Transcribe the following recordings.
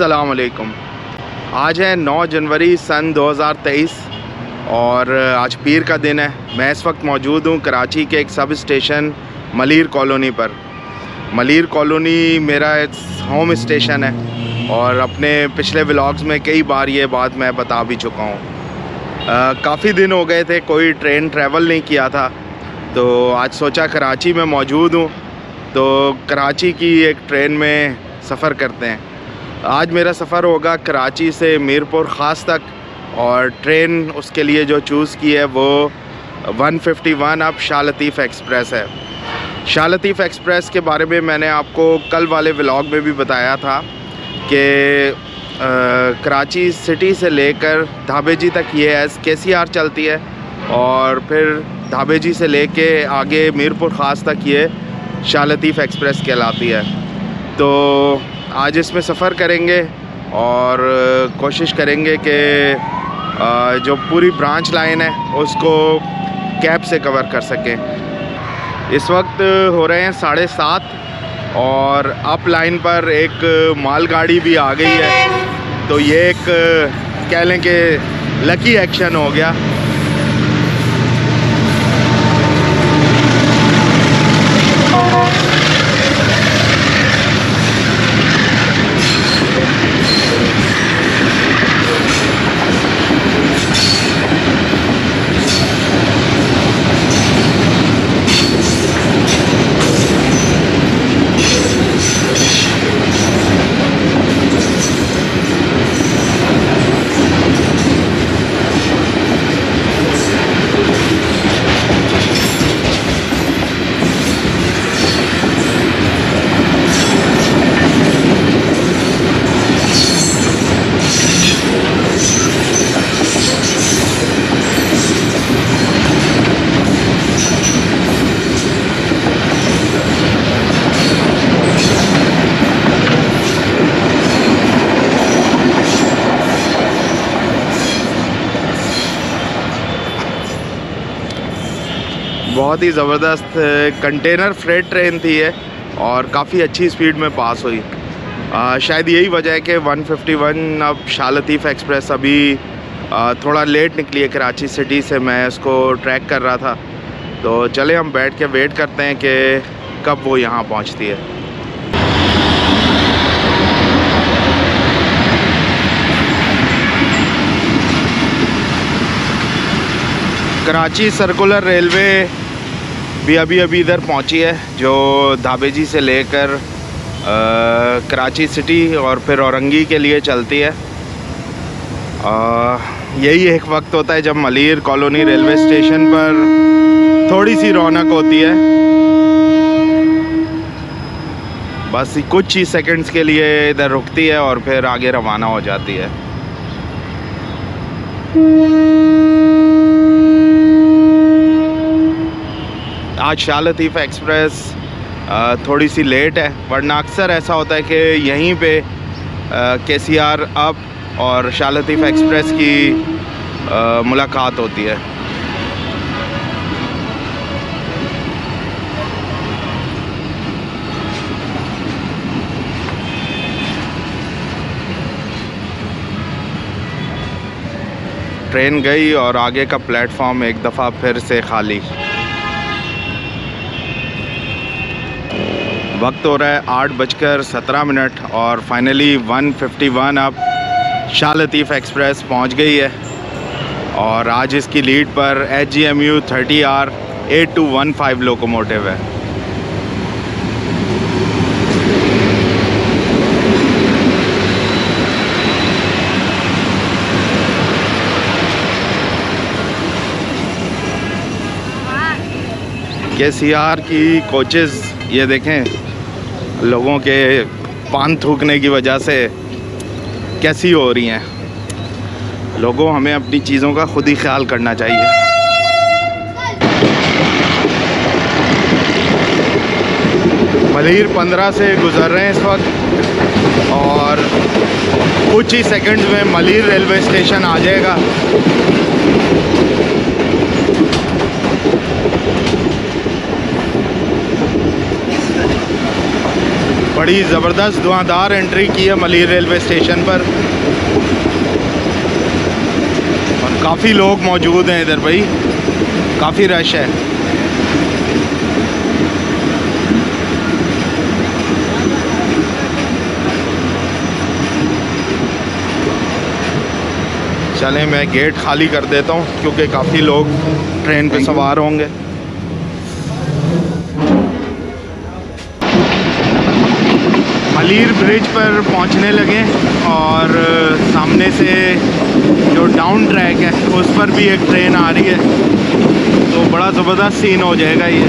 السلام علیکم۔ آج ہے نو جنوری سن دو ہزار تیئیس اور آج پیر کا دن ہے۔ میں اس وقت موجود ہوں کراچی کے ایک سب اسٹیشن ملیر کالونی پر۔ ملیر کالونی میرا ہوم اسٹیشن ہے اور اپنے پچھلے ولاگز میں کئی بار یہ بات میں بتا بھی چکا ہوں۔ کافی دن ہو گئے تھے، کوئی ٹرین ٹریول نہیں کیا تھا۔ تو آج سوچا کراچی میں موجود ہوں۔ تو کراچی کی ایک ٹرین میں سفر کرتے ہیں۔ آج میرا سفر ہوگا کراچی سے میرپور خاص تک اور ٹرین اس کے لیے جو چوز کی ہے وہ ون ففٹی ون اب شاہ لطیف ایکسپریس ہے۔ شاہ لطیف ایکسپریس کے بارے میں میں نے آپ کو کل والے ولاگ میں بھی بتایا تھا کہ کراچی سٹی سے لے کر دھابے جی تک یہ ایز کے سی آر چلتی ہے اور پھر دھابے جی سے لے کے آگے میرپور خاص تک یہ شاہ لطیف ایکسپریس کہلاتی ہے۔ تو آج اس میں سفر کریں گے اور کوشش کریں گے کہ جو پوری برانچ لائن ہے، اس کو کیب سے کور کر سکیں۔ اس وقت ہو رہے ہیں ساڑھے سات اور اپ لائن پر ایک مال گاڑی بھی آ گئی ہے۔ تو یہ ایک، کہہ لیں کہ، لکی ایکشن ہو گیا۔ بہت ہی زبردست کنٹینر فریٹ ٹرین تھی ہے اور کافی اچھی سپیڈ میں پاس ہوئی۔ شاید یہی وجہ ہے کہ ون ففٹی ون اب شاہ لطیف ایکسپریس ابھی تھوڑا لیٹ نکلی ہے کراچی سٹی سے، میں اس کو ٹریک کر رہا تھا۔ تو چلے ہم بیٹھ کے ویٹ کرتے ہیں کہ کب وہ یہاں پہنچتی ہے۔ کراچی سرکولر ریلوے بھی ابھی ابھی ادھر پہنچی ہے، جو دھابے جی سے لے کر کراچی سٹی اور پھر اورنگی کے لیے چلتی ہے۔ یہی ایک وقت ہوتا ہے جب ملیر کالونی ریلوے اسٹیشن پر تھوڑی سی رونق ہوتی ہے۔ بس کچھ ہی سیکنڈز کے لیے ادھر رکتی ہے اور پھر آگے روانہ ہو جاتی ہے۔ آج شاہ لطیف ایکسپریس تھوڑی سی لیٹ ہے، ورنہ اکثر ایسا ہوتا ہے کہ یہیں پہ کے سی آر اپ اور شاہ لطیف ایکسپریس کی ملاقات ہوتی ہے۔ ٹرین گئی اور آگے کا پلیٹ فارم ایک دفعہ پھر سے خالی۔ وقت ہو رہا ہے آٹھ بج کر سترہ منٹ اور فائنلی ون ففٹی ون اب شاہ لطیف ایکسپریس پہنچ گئی ہے اور آج اس کی لیڈ پر H G M U thirty R eight two one five locomotive ہے۔ کے سی آر کی کوچز یہ دیکھیں۔ لوگوں کے پان تھوکنے کی وجہ سے کیسی ہو رہی ہیں؟ لوگوں، ہمیں اپنی چیزوں کا خود ہی خیال کرنا چاہیے۔ ملیر پندرہ سے گزر رہے ہیں اس وقت اور کچھ ہی سیکنڈز میں ملیر ریلوے اسٹیشن آ جائے گا۔ بڑی زبردست دعادار انٹری کی ہے ملیر ریلوے اسٹیشن پر۔ اور کافی لوگ موجود ہیں ادھر بھائی۔ کافی رش ہے۔ چلیں میں گیٹ خالی کر دیتا ہوں کیونکہ کافی لوگ ٹرین پہ سوار ہوں گے۔ کلیر برج پر پہنچنے لگے اور سامنے سے جو ڈاؤن ٹریک ہے، اس پر بھی ایک ٹرین آ رہی ہے۔ تو بڑا زبردست سین ہو جائے گا یہ۔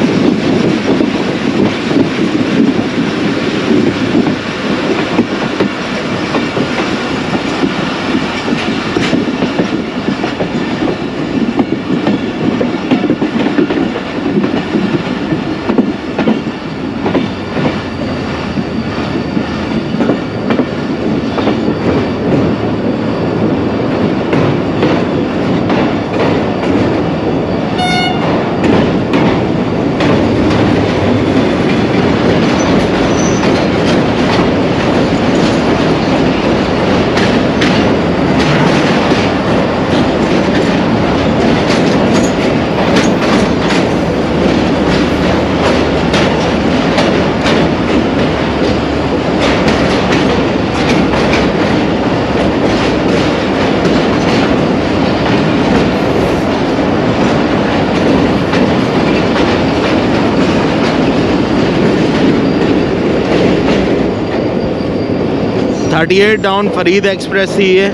Thirty eight down Farid express ہی ہے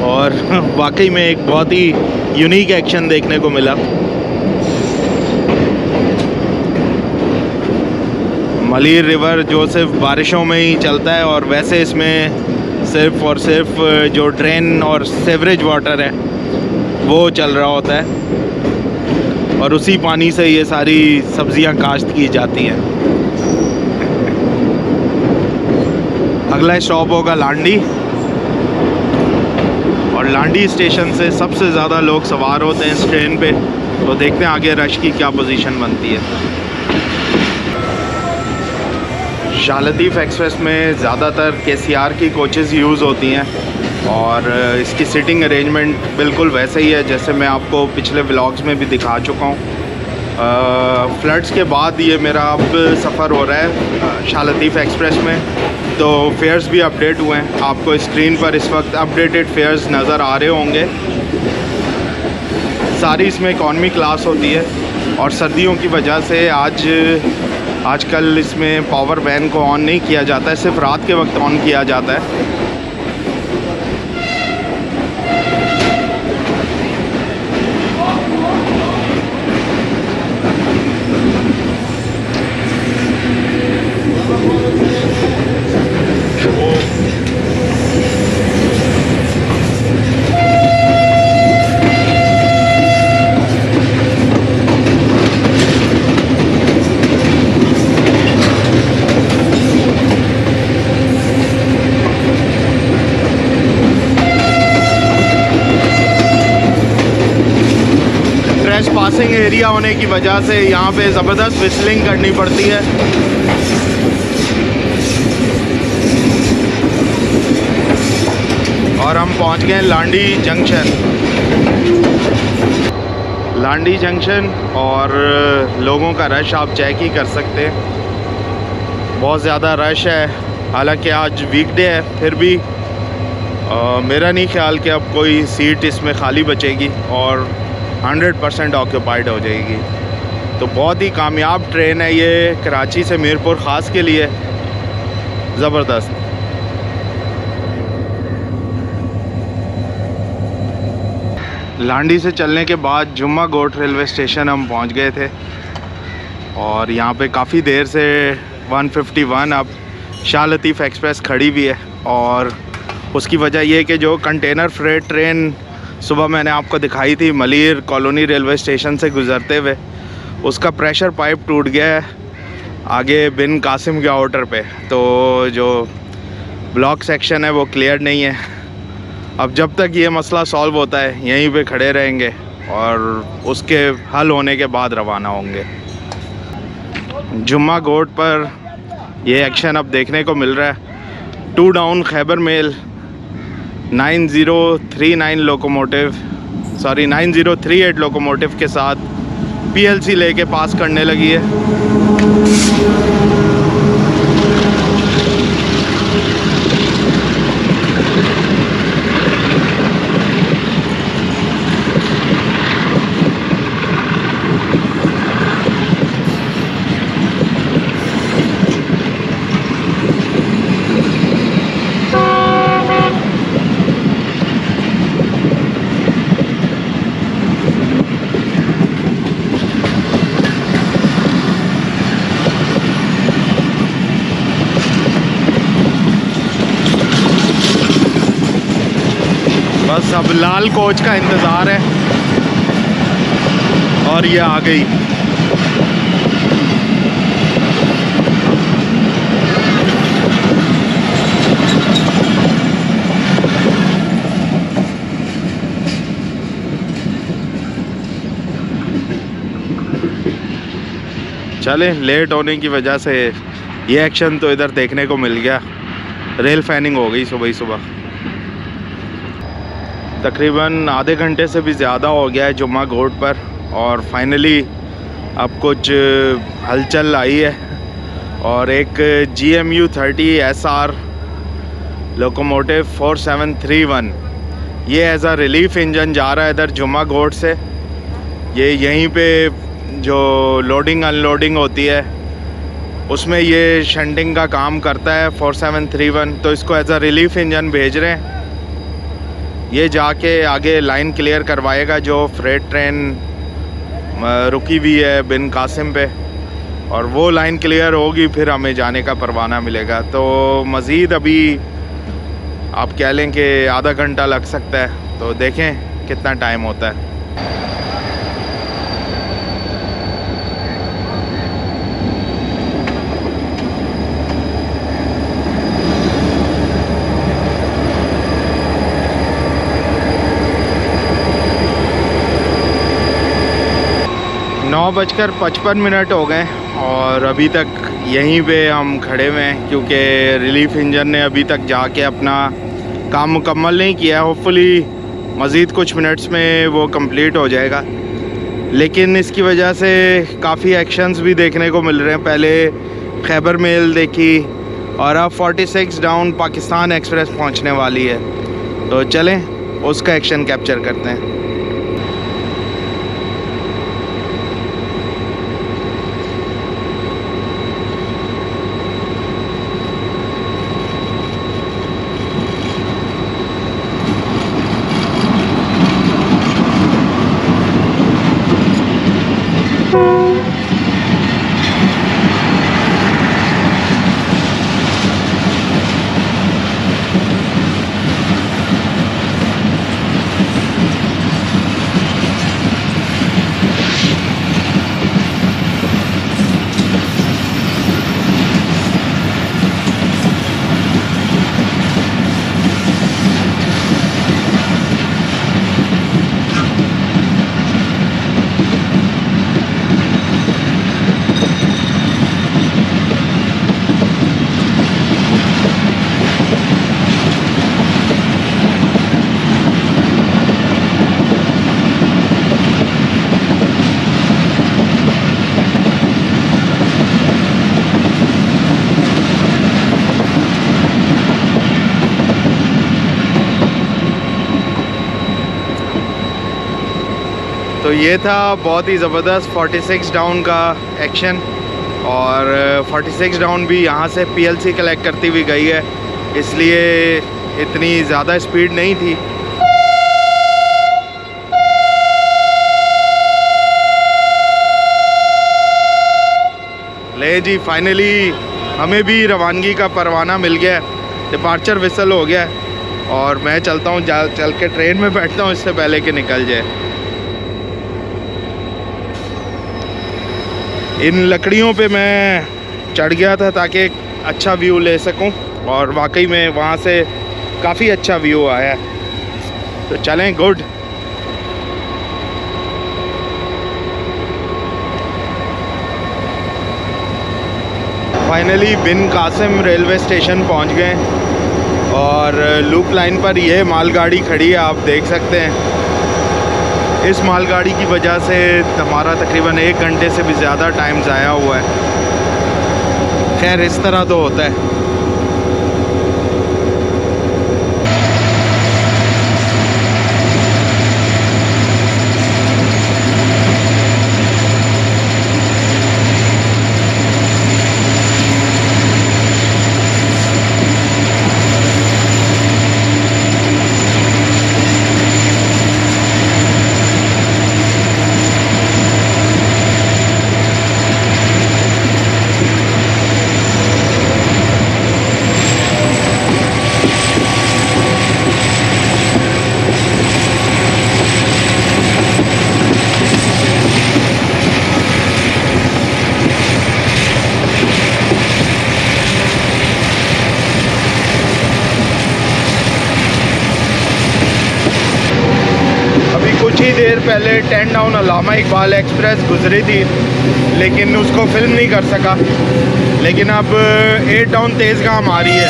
اور واقعی میں ایک بہت ہی یونیک ایکشن دیکھنے کو ملا۔ ملیر ریور جو صرف بارشوں میں ہی چلتا ہے اور ویسے اس میں صرف اور صرف جو ڈرین اور سیوریج واٹر ہے، وہ چل رہا ہوتا ہے۔ اور اسی پانی سے یہ ساری سبزیاں کاشت کی جاتی ہیں۔ اگلا اسٹاپ ہوگا لانڈی۔ اور لانڈی اسٹیشن سے سب سے زیادہ لوگ سوار ہوتے ہیں اس ٹرین پہ۔ تو دیکھتے ہیں آگے رش کی کیا پوزیشن بنتی ہے۔ شاہ لطیف ایکسپریس میں زیادہ تر کے سی آر کی کوچز یوز ہوتی ہیں۔ اور اس کی سٹنگ ارینجمنٹ بالکل ویسے ہی ہے، جیسے میں آپ کو پچھلے ولاگز میں بھی دکھا چکا ہوں۔ فلڈس کے بعد یہ میرا اب سفر ہو رہا ہے شاہ لطیف ایکسپریس میں۔ تو فیئرز بھی اپڈیٹ ہوئے ہیں۔ آپ کو اسکرین پر اس وقت اپڈیٹڈ فیئرز نظر آ رہے ہوں گے۔ ساری اس میں اکانومی کلاس ہوتی ہے اور سردیوں کی وجہ سے آج آج کل اس میں پاور وین کو آن نہیں کیا جاتا ہے، صرف رات کے وقت آن کیا جاتا ہے۔ ہونے کی وجہ سے یہاں پہ زبردست وسلنگ کرنی پڑتی ہے۔ اور ہم پہنچ گئے لانڈی جنکشن۔ لانڈی جنکشن اور لوگوں کا رش آپ چیک ہی کر سکتے ہیں۔ بہت زیادہ رش ہے۔ حالانکہ آج ویک ڈے ہے، پھر بھی میرا نہیں خیال کہ اب کوئی سیٹ اس میں خالی بچے گی۔ اور ہنڈریڈ پرسینٹ آکوپائڈ ہو جائے گی۔ تو بہت ہی کامیاب ٹرین ہے یہ کراچی سے میرپور خاص کے لیے۔ زبردست۔ لانڈی سے چلنے کے بعد جمعہ گوٹ ریلوے اسٹیشن ہم پہنچ گئے تھے۔ اور یہاں پہ کافی دیر سے ون ففٹی ون اب شاہ لطیف ایکسپریس کھڑی بھی ہے۔ اور اس کی وجہ یہ کہ جو کنٹینر فریٹ ٹرین صبح میں نے آپ کو دکھائی تھی ملیر کالونی ریلوے اسٹیشن سے گزرتے ہوئے۔ اس کا پریشر پائپ ٹوٹ گیا ہے آگے بن قاسم کے آؤٹر پہ۔ تو جو بلاک سیکشن ہے وہ کلیئر نہیں ہے۔ اب جب تک یہ مسئلہ سالو ہوتا ہے، یہیں پہ کھڑے رہیں گے اور اس کے حل ہونے کے بعد روانہ ہوں گے۔ جمعہ گوٹ پر یہ ایکشن اب دیکھنے کو مل رہا ہے۔ Two down Khyber mail. Nine zero three nine locomotive, sorry, nine zero three eight locomotive کے ساتھ پی ایل سی لے کے پاس کرنے لگی ہے بس اب لال کوچ کا انتظار ہے۔ اور یہ آ گئی۔ چلیں لیٹ ہونے کی وجہ سے یہ ایکشن تو ادھر دیکھنے کو مل گیا۔ ریل فیننگ ہو گئی صبح ہی صبح۔ تقریباً آدھے گھنٹے سے بھی زیادہ ہو گیا ہے جمعہ گھوٹ پر اور فائنلی اب کچھ ہلچل آئی ہے اور ایک G M U thirty S R locomotive four seven three one یہ ایز اے ریلیف انجن جا رہا ہے ادھر جمعہ گھوٹ سے۔ یہ یہیں پہ جو لوڈنگ ان لوڈنگ ہوتی ہے، اس میں یہ شنڈنگ کا کام کرتا ہے فور سیون تھری ون تو اس کو ایز اے ریلیف انجن بھیج رہے ہیں۔ یہ جا کے آگے لائن کلیئر کروائے گا جو فریٹ ٹرین رکی ہوئی ہے بن قاسم پہ۔ اور وہ لائن کلیئر ہوگی، پھر ہمیں جانے کا پروانہ ملے گا۔ تو مزید ابھی آپ کہہ لیں کہ آدھا گھنٹہ لگ سکتا ہے۔ تو دیکھیں کتنا ٹائم ہوتا ہے۔ نو بج کر پچپن منٹ ہو گئے اور ابھی تک یہیں پہ ہم کھڑے ہوئے ہیں کیونکہ ریلیف انجن نے ابھی تک جا کے اپنا کام مکمل نہیں کیا ہوپ فلی مزید کچھ منٹس میں وہ کمپلیٹ ہو جائے گا۔ لیکن اس کی وجہ سے کافی ایکشنز بھی دیکھنے کو مل رہے ہیں۔ پہلے خیبر میل دیکھی اور اب forty six down Pakistan express پہنچنے والی ہے۔ تو چلیں، اس کا ایکشن کیپچر کرتے ہیں۔ یہ تھا بہت ہی زبردست فورٹی سکس ڈاؤن کا ایکشن اور فورٹی سکس ڈاؤن بھی یہاں سے پی ایل سی کلیکٹ کرتی ہوئی گئی ہے، اس لیے اتنی زیادہ اسپیڈ نہیں تھی۔ لے جی فائنلی ہمیں بھی روانگی کا پروانہ مل گیا ہے۔ ڈپارچر وصل ہو گیا ہے اور میں چلتا ہوں چل کے ٹرین میں بیٹھتا ہوں، اس سے پہلے کہ نکل جائے۔ ان لکڑیوں پہ میں چڑھ گیا تھا تاکہ اچھا ویو لے سکوں اور واقعی میں وہاں سے کافی اچھا ویو آیا ہے۔ تو چلیں good finally Bin Qasim railway station پہنچ گئے اور لوپ لائن پر یہ مال گاڑی کھڑی ہے، آپ دیکھ سکتے ہیں۔ اس مال گاڑی کی وجہ سے ہمارا تقریباً ایک گھنٹے سے بھی زیادہ ٹائم ضائع ہوا ہے۔ خیر، اس طرح تو ہوتا ہے۔ دیر پہلے ٹین ڈاؤن علامہ اقبال ایکسپریس گزری تھی، لیکن اس کو فلم نہیں کر سکا۔ لیکن اب ایٹ ڈاؤن تیز گام آ رہی ہے۔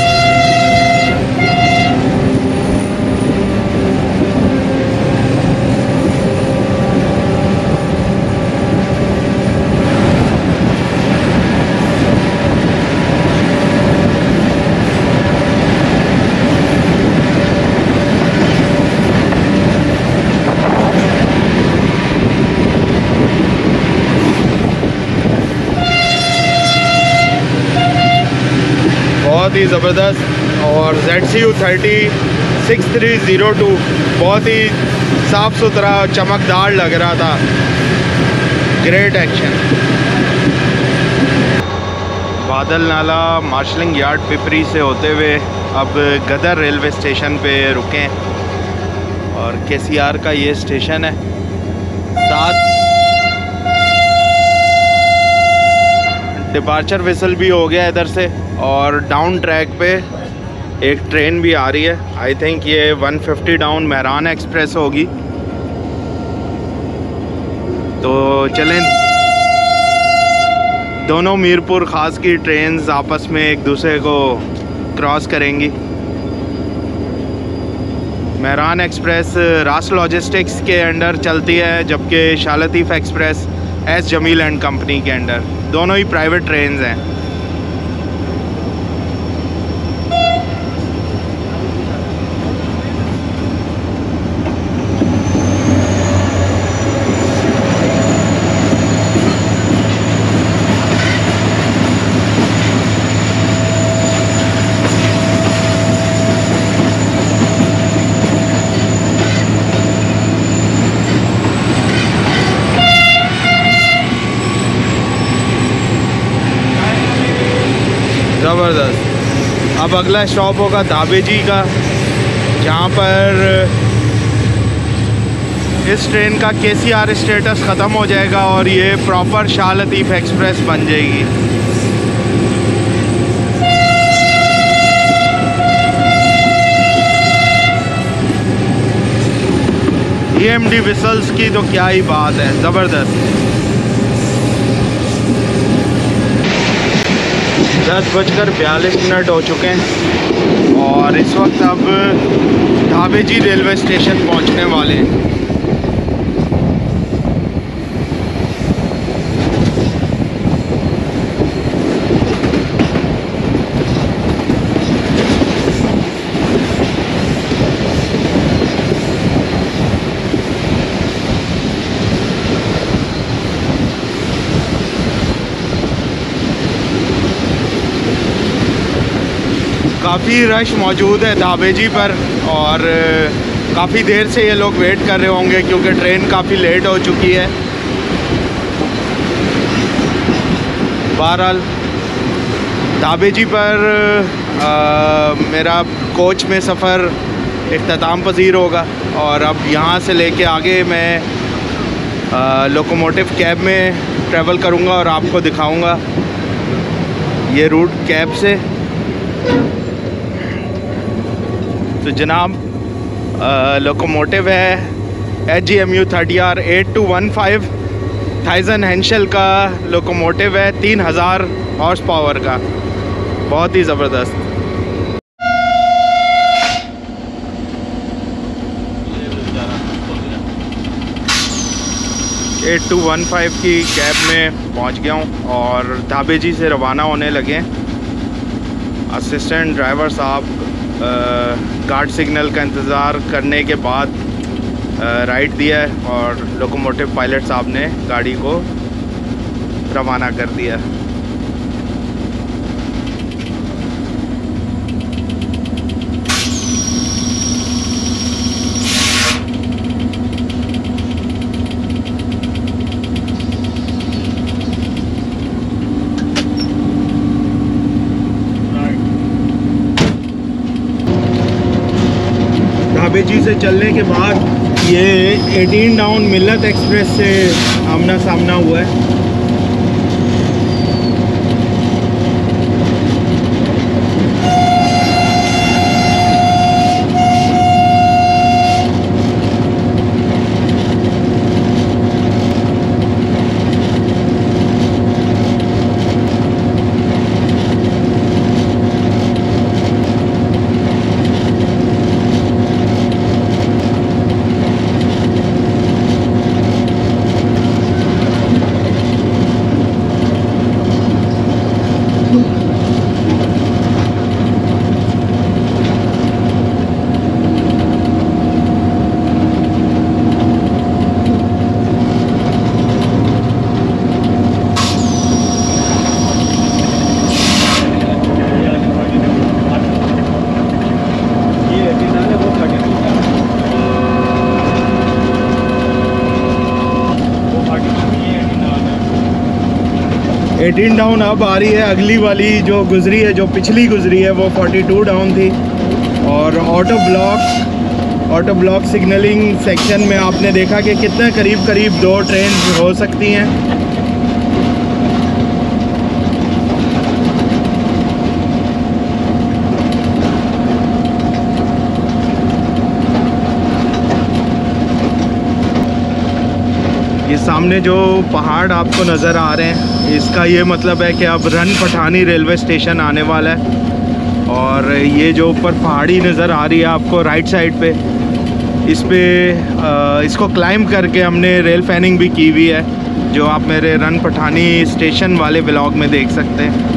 بہت ہی زبردست اور Z C U thirty six three zero two بہت ہی صاف ستھرا چمکدار لگ رہا تھا۔ گریٹ ایکشن بادل نالا مارشلنگ یارڈ پپری سے ہوتے ہوئے اب گدر ریلوے اسٹیشن پہ رکیں اور کے سی آر کا یہ اسٹیشن ہے ساتھ ڈپارچر ویسل بھی ہو گیا ادھر سے اور ڈاؤن ٹریک پہ ایک ٹرین بھی آ رہی ہے۔ آئی تھنک یہ one fifty down Mehran express ہوگی۔ تو چلیں۔ دونوں میرپور خاص کی ٹرینز آپس میں ایک دوسرے کو کراس کریں گی۔ مہران ایکسپریس راس لاجسٹکس کے انڈر چلتی ہے، جبکہ Shah Latif express S Jamil and company کے انڈر دونوں ہی پرائیویٹ ٹرینز ہیں زبردست اب اگلا اسٹاپ ہوگا دھابے جی کا۔ جہاں پر اس ٹرین کا کے سی آر اسٹیٹس ختم ہو جائے گا اور یہ پراپر شاہ لطیف ایکسپریس بن جائے گی۔ ای ایم ڈی وسلس کی تو کیا ہی بات ہے، زبردست۔ دس بج کر بیالیس منٹ ہو چکے ہیں۔ اور اس وقت اب ڈھابے جی ریلوے اسٹیشن پہنچنے والے ہیں۔ کافی رش موجود ہے دھابے جی پر اور کافی دیر سے یہ لوگ ویٹ کر رہے ہوں گے کیونکہ ٹرین کافی لیٹ ہو چکی ہے۔ بہرحال دھابے جی پر میرا کوچ میں سفر اختتام پذیر ہوگا اور اب یہاں سے لے کے آگے میں لوکوموٹیو کیب میں ٹریول کروں گا اور آپ کو دکھاؤں گا۔ یہ روٹ کیب سے۔ تو جناب لوکوموٹیو ہے H G M U thirty R eight two one five Thyssen Henschel کا لوکوموٹیو ہے، تین ہزار ہارس پاور کا۔ بہت ہی زبردست۔ ایٹ ٹو ون فائیو کی کیب میں پہنچ گیا ہوں اور دھابے جی سے روانہ ہونے لگے۔ اسسٹنٹ ڈرائیور صاحب گارڈ سگنل کا انتظار کرنے کے بعد رائٹ دیا ہے اور لوکوموٹیو پائلٹ صاحب نے گاڑی کو روانہ کر دیا بیجی جی سے چلنے کے بعد یہ ایٹین ڈاؤن ملت ایکسپریس سے آمنا سامنا ہوا ہے۔ ایٹین ڈاؤن اب آ رہی ہے۔ اگلی والی جو گزری ہے، جو پچھلی گزری ہے، وہ فورٹی ٹو ڈاؤن تھی۔ اور auto block auto block signalling section میں آپ نے دیکھا کہ کتنے قریب قریب دو ٹرین ہو سکتی ہیں۔ یہ سامنے جو پہاڑ آپ کو نظر آ رہے ہیں اس کا یہ مطلب ہے کہ اب رن پٹھانی ریلوے اسٹیشن آنے والا ہے اور یہ جو اوپر پہاڑی نظر آ رہی ہے آپ کو رائٹ سائڈ پہ، اس پہ اس کو کلائم کر کے ہم نے ریل فیننگ بھی کی ہوئی ہے، جو آپ میرے رن پٹھانی اسٹیشن والے بلاگ میں دیکھ سکتے ہیں۔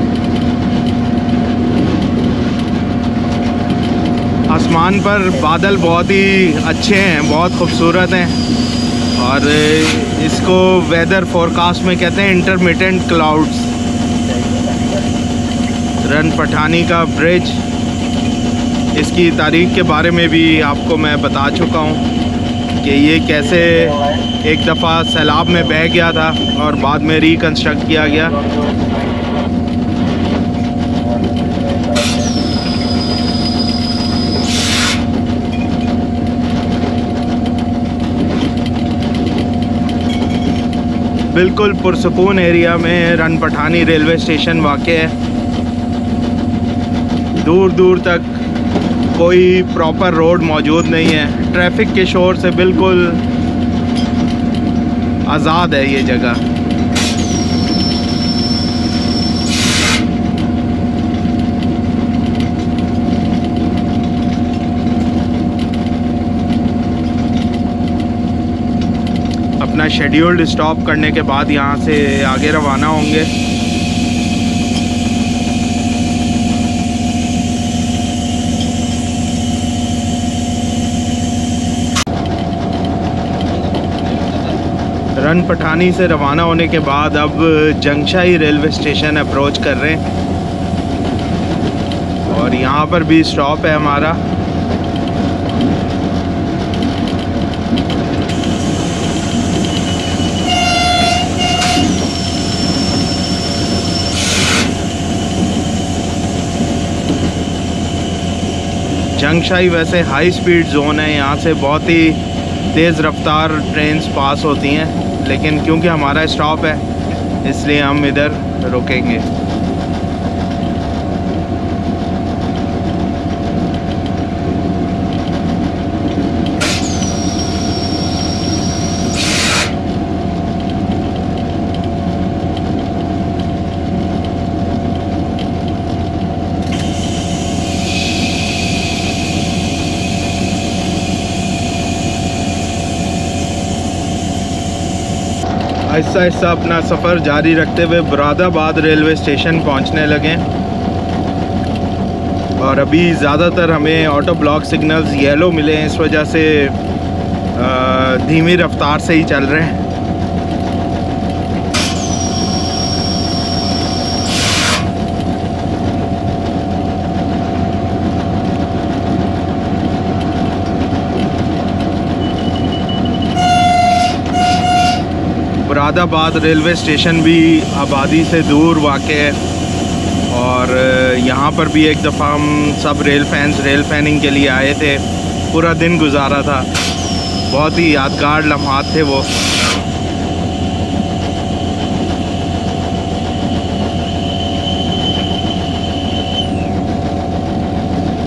آسمان پر بادل بہت ہی اچھے ہیں، بہت خوبصورت ہیں اور اس کو ویدر فورکاسٹ میں کہتے ہیں انٹرمیٹنٹ کلاؤڈس رن پٹھانی کا برج اس کی تاریخ کے بارے میں بھی آپ کو میں بتا چکا ہوں کہ یہ کیسے ایک دفعہ سیلاب میں بہہ گیا تھا اور بعد میں ریکنسٹرکٹ کیا گیا۔ بالکل پرسکون ایریا میں رن پٹھانی ریلوے اسٹیشن واقع ہے۔ دور دور تک کوئی پراپر روڈ موجود نہیں ہے۔ ٹریفک کے شور سے بالکل آزاد ہے یہ جگہ اپنا شیڈیولڈ اسٹاپ کرنے کے بعد یہاں سے آگے روانہ ہوں گے۔ رن پٹھانی سے روانہ ہونے کے بعد اب جنگشاہی ریلوے اسٹیشن اپروچ کر رہے ہیں۔ اور یہاں پر بھی اسٹاپ ہے ہمارا۔ جنگ شاہی ویسے ہائی سپیڈ زون ہے یہاں سے بہت ہی تیز رفتار ٹرینز پاس ہوتی ہیں، لیکن کیونکہ ہمارا اسٹاپ ہے، اس لیے ہم ادھر رکیں گے۔ آہستہ آہستہ اپنا سفر جاری رکھتے ہوئے براد آباد ریلوے اسٹیشن پہنچنے لگے۔ اور ابھی زیادہ تر ہمیں آٹو بلاک سگنلز یلو ملے ہیں، اس وجہ سے دھیمی رفتار سے ہی چل رہے ہیں۔ مراد آباد ریلوے اسٹیشن بھی آبادی سے دور واقع ہے اور یہاں پر بھی ایک دفعہ ہم سب ریل فینس ریل فیننگ کے لیے آئے تھے۔ پورا دن گزارا تھا۔ بہت ہی یادگار لمحات تھے وہ۔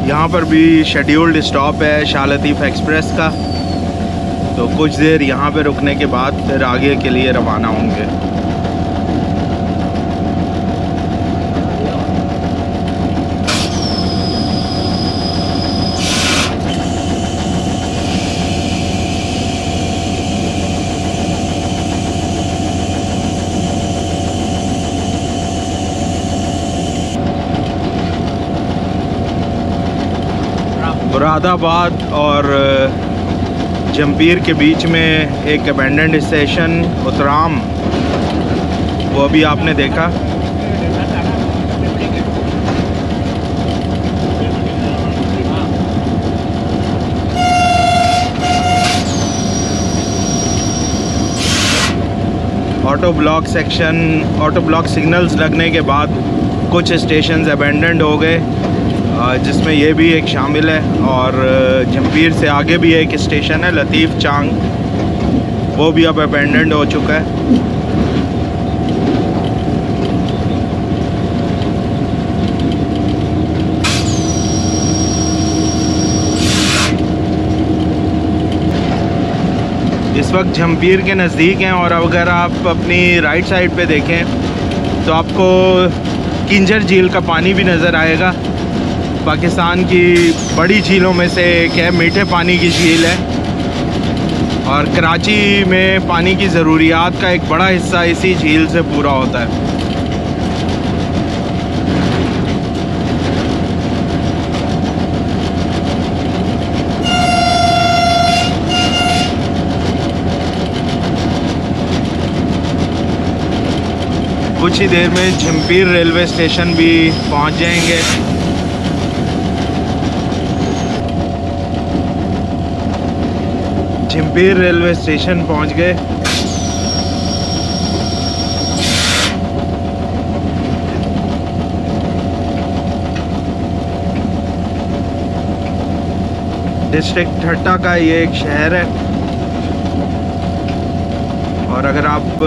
یہاں پر بھی شیڈیولڈ اسٹاپ ہے شاہ لطیف ایکسپریس کا۔ تو کچھ دیر یہاں پہ رکنے کے بعد پھر آگے کے لیے روانہ ہوں گے۔ مراد آباد اور جمپیر کے بیچ میں ایک ابینڈنڈ اسٹیشن اترام وہ ابھی آپ نے دیکھا؟ Auto block section auto block signals لگنے کے بعد کچھ اسٹیشنز ابینڈنڈ ہو گئے جس میں یہ بھی ایک شامل ہے اور جمپیر سے آگے بھی ایک اسٹیشن ہے، لطیف چانگ۔ وہ بھی اب ابینڈنڈ ہو چکا ہے۔ اس وقت جھمپیر کے نزدیک ہیں اور اگر آپ اپنی رائٹ سائڈ پہ دیکھیں تو آپ کو کنجر جھیل کا پانی بھی نظر آئے گا۔ پاکستان کی بڑی جھیلوں میں سے ایک ہے، میٹھے پانی کی جھیل ہے۔ اور کراچی میں پانی کی ضروریات کا ایک بڑا حصہ اسی جھیل سے پورا ہوتا ہے۔ کچھ ہی دیر میں جھمپیر ریلوے اسٹیشن بھی پہنچ جائیں گے۔ جھمپیر ریلوے اسٹیشن پہنچ گئے۔ ڈسٹرکٹ ٹھٹا کا یہ ایک شہر ہے۔ اور اگر آپ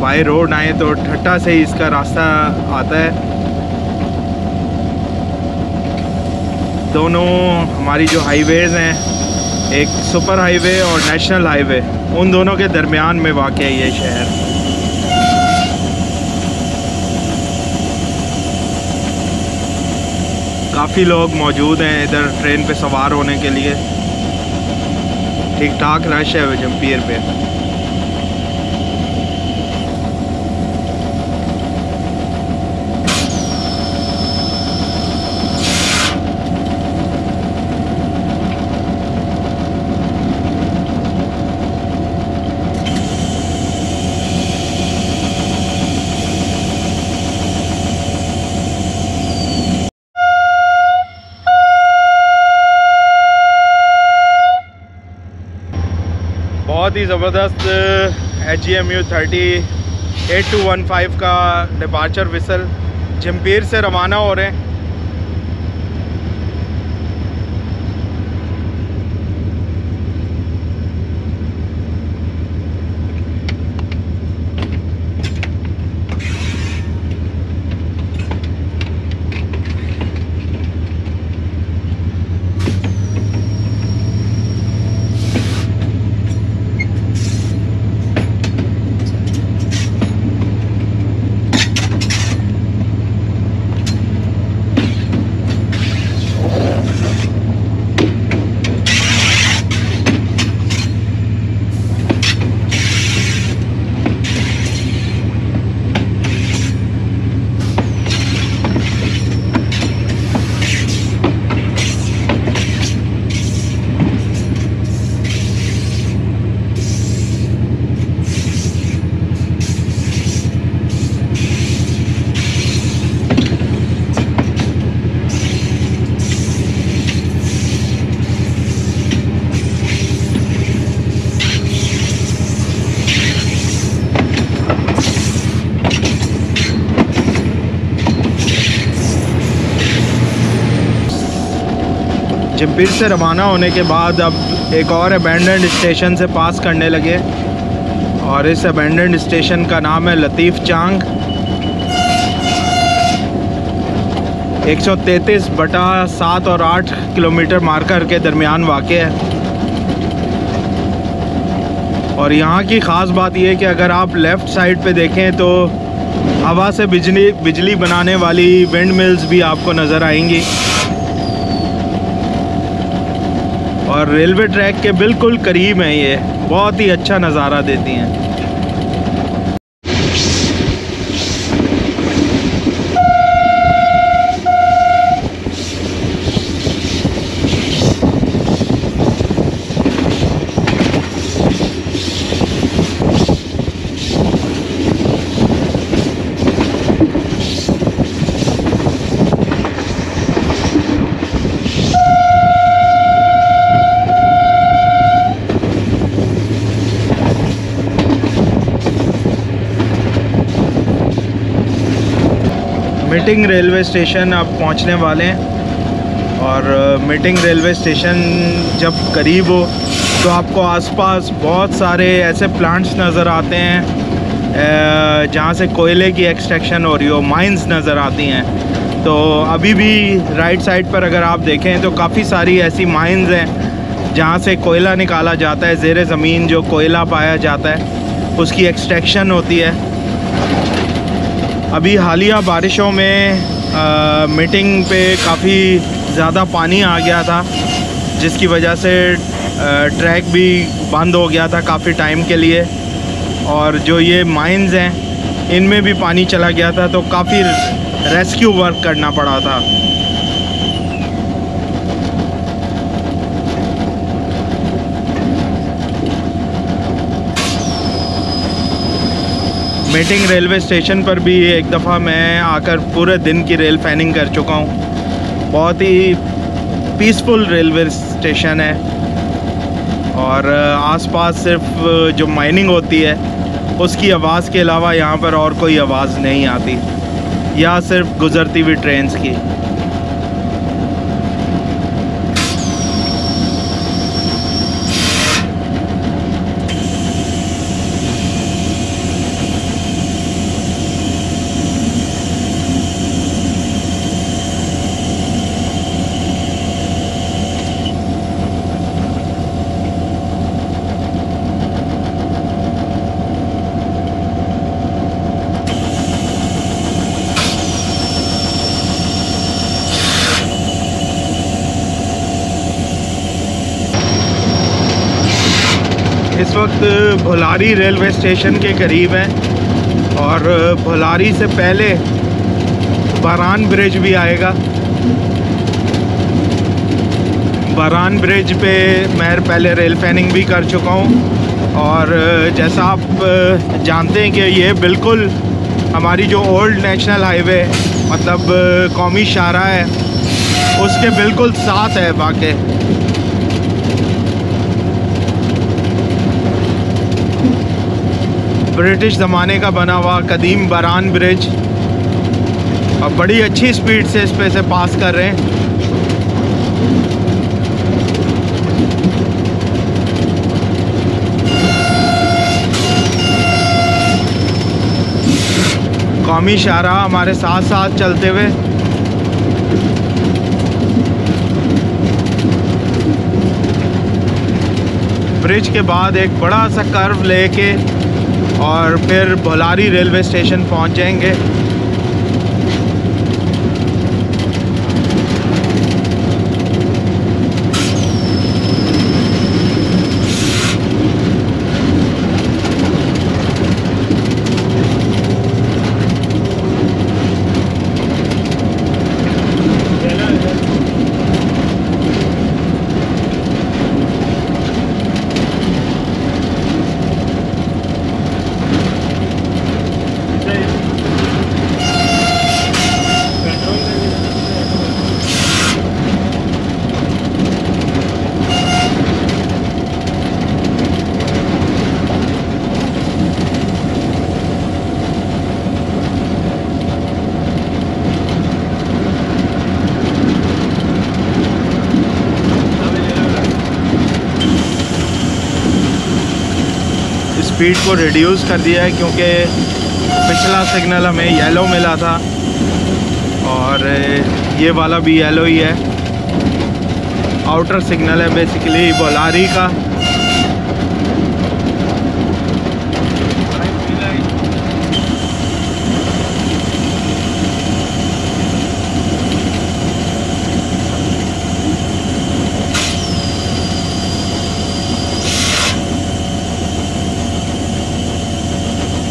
بائی روڈ آئیں تو ٹھٹا سے ہی اس کا راستہ آتا ہے۔ دونوں ہماری جو ہائی ویز ہیں ایک سپر ہائی وے اور نیشنل ہائی وے، ان دونوں کے درمیان میں واقع ہے یہ شہر۔ کافی لوگ موجود ہیں ادھر ٹرین پہ سوار ہونے کے لیے۔ ٹھیک ٹھاک، رش ہے جمپیر پہ بہت ہی زبردست H G M U thirty eight two one five کا ڈپارچر وسل جمپیر سے روانہ ہو رہے ہیں۔ جب پھر سے روانہ ہونے کے بعد اب ایک اور ابینڈنڈ اسٹیشن سے پاس کرنے لگے۔ اور اس ابینڈنڈ اسٹیشن کا نام ہے لطیف چانگ۔ ایک سو تینتیس بٹا سات اور آٹھ کلومیٹر مارکر کے درمیان واقع ہے۔ اور یہاں کی خاص بات یہ ہے کہ اگر آپ لیفٹ سائڈ پہ دیکھیں تو ہوا سے بجلی بجلی بنانے والی ونڈ ملز بھی آپ کو نظر آئیں گی۔ اور ریلوے ٹریک کے بالکل قریب ہیں یہ بہت ہی اچھا نظارہ دیتی ہیں۔ میٹنگ ریلوے اسٹیشن اب پہنچنے والے ہیں۔ اور میٹنگ ریلوے اسٹیشن جب قریب ہو تو آپ کو آس پاس بہت سارے ایسے پلانٹس نظر آتے ہیں جہاں سے کوئلے کی ایکسٹریکشن ہو رہی ہو مائنز نظر آتی ہیں۔ تو ابھی بھی رائٹ سائڈ پر اگر آپ دیکھیں تو کافی ساری ایسی مائنز ہیں جہاں سے کوئلہ نکالا جاتا ہے۔ زیر زمین جو کوئلہ پایا جاتا ہے، اس کی ایکسٹریکشن ہوتی ہے۔ ابھی حالیہ بارشوں میں میٹنگ پہ کافی زیادہ پانی آ گیا تھا، جس کی وجہ سے ٹریک بھی بند ہو گیا تھا کافی ٹائم کے لیے۔ اور جو یہ مائنز ہیں، ان میں بھی پانی چلا گیا تھا، تو کافی ریسکیو ورک کرنا پڑا تھا۔ میٹنگ ریلوے اسٹیشن پر بھی ایک دفعہ میں آ کر پورے دن کی ریل فیننگ کر چکا ہوں۔ بہت ہی پیسفل ریلوے اسٹیشن ہے۔ اور آس پاس صرف جو مائننگ ہوتی ہے، اس کی آواز کے علاوہ یہاں پر اور کوئی آواز نہیں آتی۔ یا صرف گزرتی ہوئی ٹرینس کی اس وقت بھولاری ریلوے اسٹیشن کے قریب ہیں اور بھولاری سے پہلے باران برج بھی آئے گا۔ باران برج پہ میں پہلے ریل فیننگ بھی کر چکا ہوں اور جیسا آپ جانتے ہیں کہ یہ بالکل ہماری جو اولڈ نیشنل ہائی وے مطلب قومی شاہراہ ہے، اس کے بالکل ساتھ ہے واقع۔ برٹش زمانے کا بنا ہوا قدیم باران برج اور بڑی اچھی سپیڈ سے اس پہ سے پاس کر رہے ہیں۔ قومی شاہراہ ہمارے ساتھ ساتھ چلتے ہوئے۔ برج کے بعد ایک بڑا سا کرو لے کے اور پھر بھولاری ریلوے اسٹیشن پہنچ جائیں گے۔ اسپیڈ کو ریڈیوس کر دیا ہے کیونکہ پچھلا سگنل ہمیں یلو ملا تھا اور یہ والا بھی یلو ہی ہے. آؤٹر سگنل ہے بیسیکلی بولاری کا.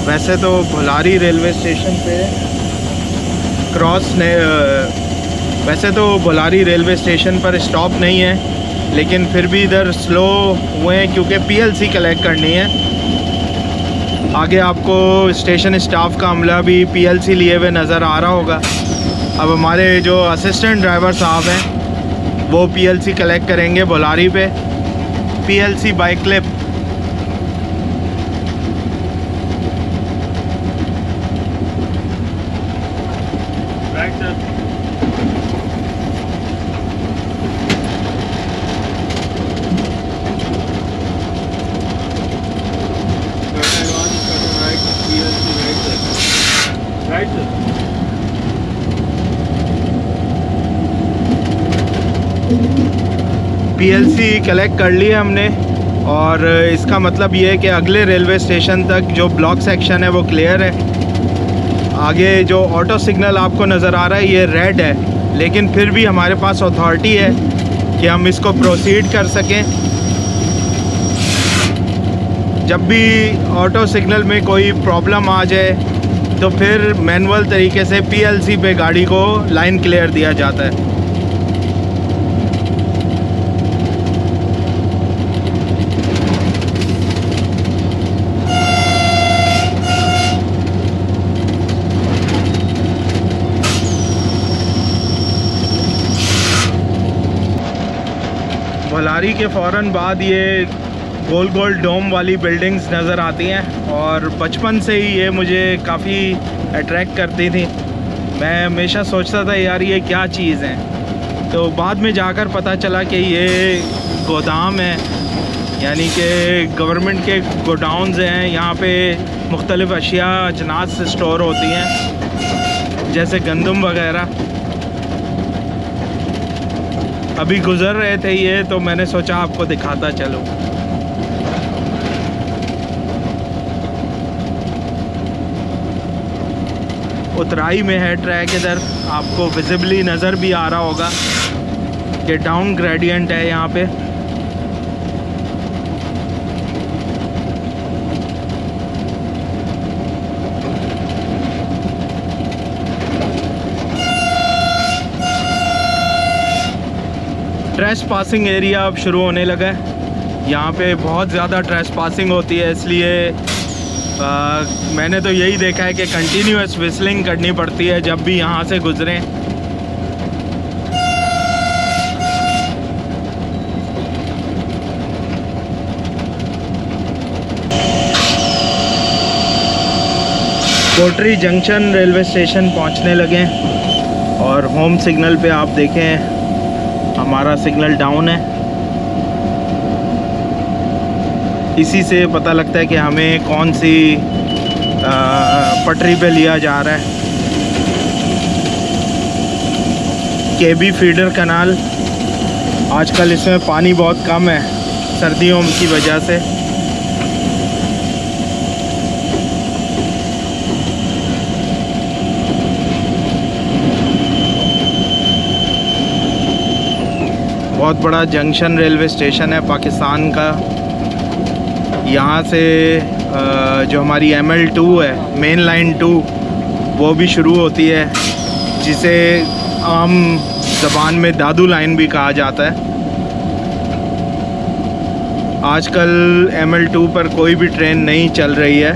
ویسے تو بھلاری ریلوے اسٹیشن پہ کراس نے ویسے تو بھلاری ریلوے اسٹیشن پر اسٹاپ نہیں ہے، لیکن پھر بھی ادھر سلو ہوئے ہیں کیونکہ پی ایل سی کلیکٹ کرنی ہے۔ آگے آپ کو اسٹیشن اسٹاف کا عملہ بھی پی ایل سی لیے ہوئے نظر آ رہا ہوگا۔ اب ہمارے جو اسسٹنٹ ڈرائیور صاحب ہیں، وہ پی ایل سی کلیکٹ کریں گے بولاری پہ۔ P L C by clip P L C collect کر لی ہے ہم نے اور اس کا مطلب یہ ہے کہ اگلے ریلوے اسٹیشن تک جو بلاک سیکشن ہے وہ کلیئر ہے۔ آگے جو آٹو سگنل آپ کو نظر آ رہا ہے یہ ریڈ ہے۔ لیکن پھر بھی ہمارے پاس اتھارٹی ہے کہ ہم اس کو پروسیڈ کر سکیں۔ جب بھی آٹو سگنل میں کوئی پرابلم آ جائے تو پھر مینول طریقے سے پی ایل سی پہ گاڑی کو لائن کلیئر دیا جاتا ہے۔ بھلاری کے فوراً بعد یہ گول گول ڈوم والی بلڈنگز نظر آتی ہیں اور بچپن سے ہی یہ مجھے کافی اٹریکٹ کرتی تھی میں ہمیشہ سوچتا تھا یار یہ کیا چیز ہیں۔ تو بعد میں جا کر پتہ چلا کہ یہ گودام ہے یعنی کہ گورنمنٹ کے گوڈاؤنز ہیں۔ یہاں پہ مختلف اشیاء اجناس اسٹور ہوتی ہیں۔ جیسے گندم وغیرہ۔ ابھی گزر رہے تھے یہ، تو میں نے سوچا آپ کو دکھاتا چلو اترائی میں ہے ٹریک ادھر، آپ کو وزبلی نظر بھی آ رہا ہوگا کہ ڈاؤن گریڈینٹ ہے یہاں پہ۔ ٹریس پاسنگ ایریا اب شروع ہونے لگا ہے یہاں پہ بہت زیادہ ٹریس پاسنگ ہوتی ہے اس لیے میں نے تو یہی دیکھا ہے کہ کنٹینیوس وسلنگ کرنی پڑتی ہے جب بھی یہاں سے گزریں کوٹری جنکشن ریلوے اسٹیشن پہنچنے لگے اور ہوم سگنل پہ آپ دیکھیں ہمارا سگنل ڈاؤن ہے۔ اسی سے پتہ لگتا ہے کہ ہمیں کون سی پٹری پہ لیا جا رہا ہے۔ کے بی فیڈر کنال آج کل اس میں پانی بہت کم ہے، سردیوں کی وجہ سے۔ بہت بڑا جنکشن ریلوے اسٹیشن ہے پاکستان کا۔ یہاں سے جو ہماری ایم ایل ٹو ہے، مین لائن ٹو، وہ بھی شروع ہوتی ہے، جسے عام زبان میں دادو لائن بھی کہا جاتا ہے۔ آج کل ایم ایل ٹو پر کوئی بھی ٹرین نہیں چل رہی ہے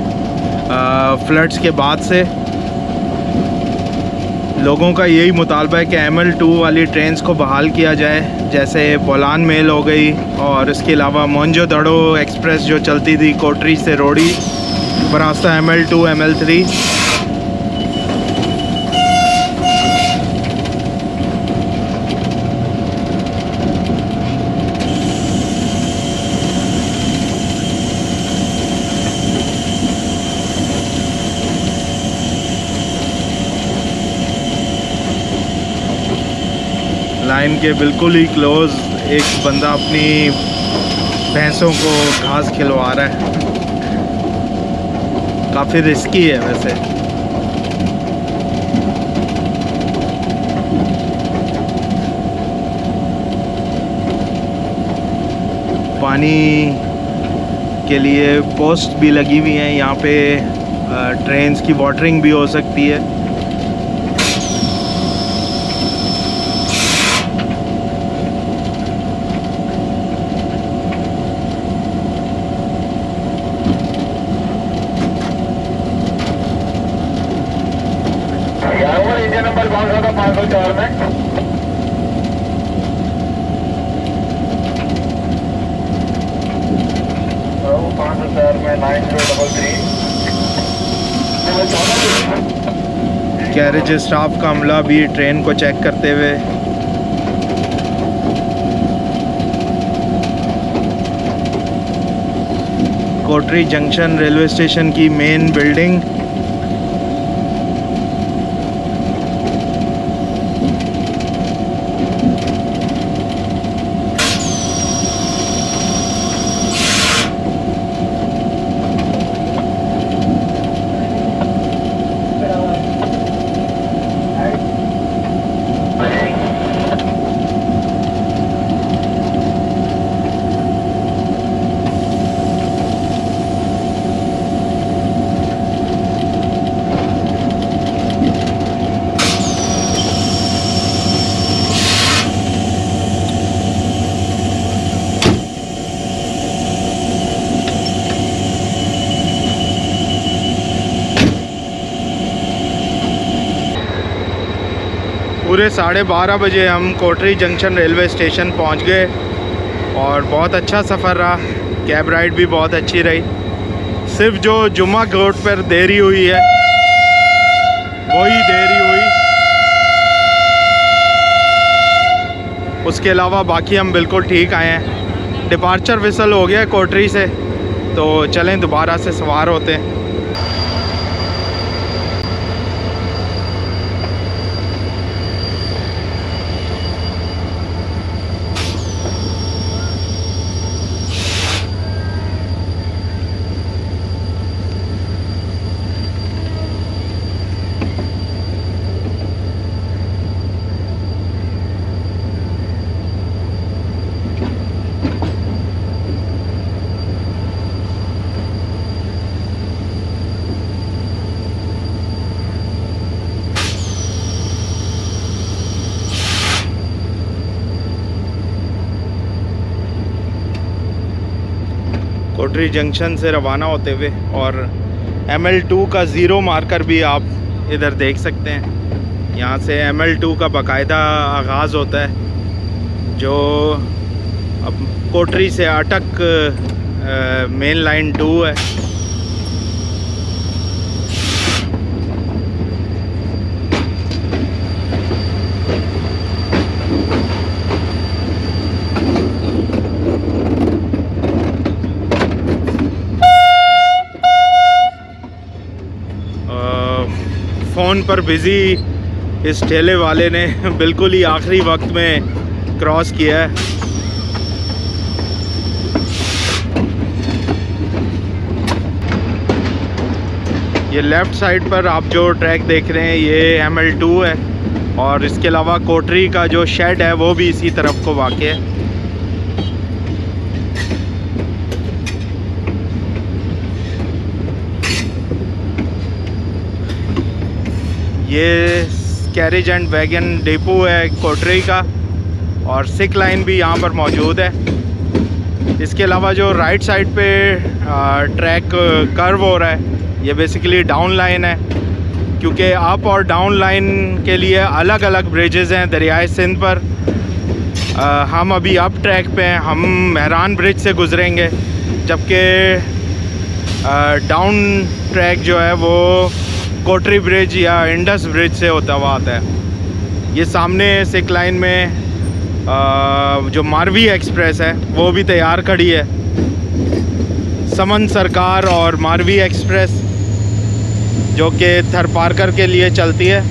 فلڈس کے بعد سے۔ لوگوں کا یہی مطالبہ ہے کہ ایم ایل ٹو والی ٹرینز کو بحال کیا جائے۔ جیسے بولان میل ہو گئی اور اس کے علاوہ مونجو دڑو ایکسپریس جو چلتی تھی کوٹری سے Rohri براستہ M L two M L three line کے بالکل ہی کلوز ایک بندہ اپنی بھینسوں کو گھاس کھلوا رہا ہے۔ کافی رسکی ہے ویسے۔ پانی کے لیے پوسٹ بھی لگی ہوئی ہیں۔ یہاں پہ ٹرینز کی واٹرنگ بھی ہو سکتی ہے انجن نمبر کون سا تھا پانچ سو چار میں پانچ سو چار میں نائن زیرو ڈبل تھری کچھ اسٹاف کا عملہ بھی ٹرین کو چیک کرتے ہوئے کوٹری جنکشن ریلوے اسٹیشن کی مین بلڈنگ پورے ساڑھے بارہ بجے ہم کوٹری جنکشن ریلوے اسٹیشن پہنچ گئے اور بہت اچھا سفر رہا۔ کیب رائڈ بھی بہت اچھی رہی۔ صرف جو جمعہ گوٹ پر دیری ہوئی ہے، وہی دیری ہوئی۔ اس کے علاوہ باقی ہم بالکل ٹھیک آئے ہیں۔ ڈپارچر وصل ہو گیا کوٹری سے، تو چلیں دوبارہ سے سوار ہوتے ہیں۔ کوٹری جنکشن سے روانہ ہوتے ہوئے اور ایم ایل ٹو کا زیرو مارکر بھی آپ ادھر دیکھ سکتے ہیں۔ یہاں سے ایم ایل ٹو کا باقاعدہ آغاز ہوتا ہے، جو اب کوٹری سے اٹک مین لائن ٹو ہے۔ فون پر بزی اس ٹھیلے والے نے بالکل ہی آخری وقت میں کراس کیا ہے۔ یہ لیفٹ سائڈ پر آپ جو ٹریک دیکھ رہے ہیں، یہ ایم ایل ٹو ہے اور اس کے علاوہ کوٹری کا جو شیڈ ہے، وہ بھی اسی طرف کو واقع ہے۔ یہ کیریج اینڈ ویگن ڈیپو ہے کوٹری کا اور سکھ لائن بھی یہاں پر موجود ہے۔ اس کے علاوہ جو رائٹ سائڈ پہ ٹریک کرو ہو رہا ہے، یہ بیسیکلی ڈاؤن لائن ہے۔ کیونکہ اپ اور ڈاؤن لائن کے لیے الگ الگ بریجز ہیں دریائے سندھ پر۔ ہم ابھی اپ ٹریک پہ ہیں، ہم مہران برج سے گزریں گے۔ جبکہ ڈاؤن ٹریک جو ہے وہ کوٹری برج یا انڈس برج سے ہوتا ہوا آتا ہے۔ یہ سامنے سکھ لائن میں جو ماروی ایکسپریس ہے، وہ بھی تیار کھڑی ہے۔ سمن سرکار اور ماروی ایکسپریس، جو کہ تھر پارکر کے لیے چلتی ہے۔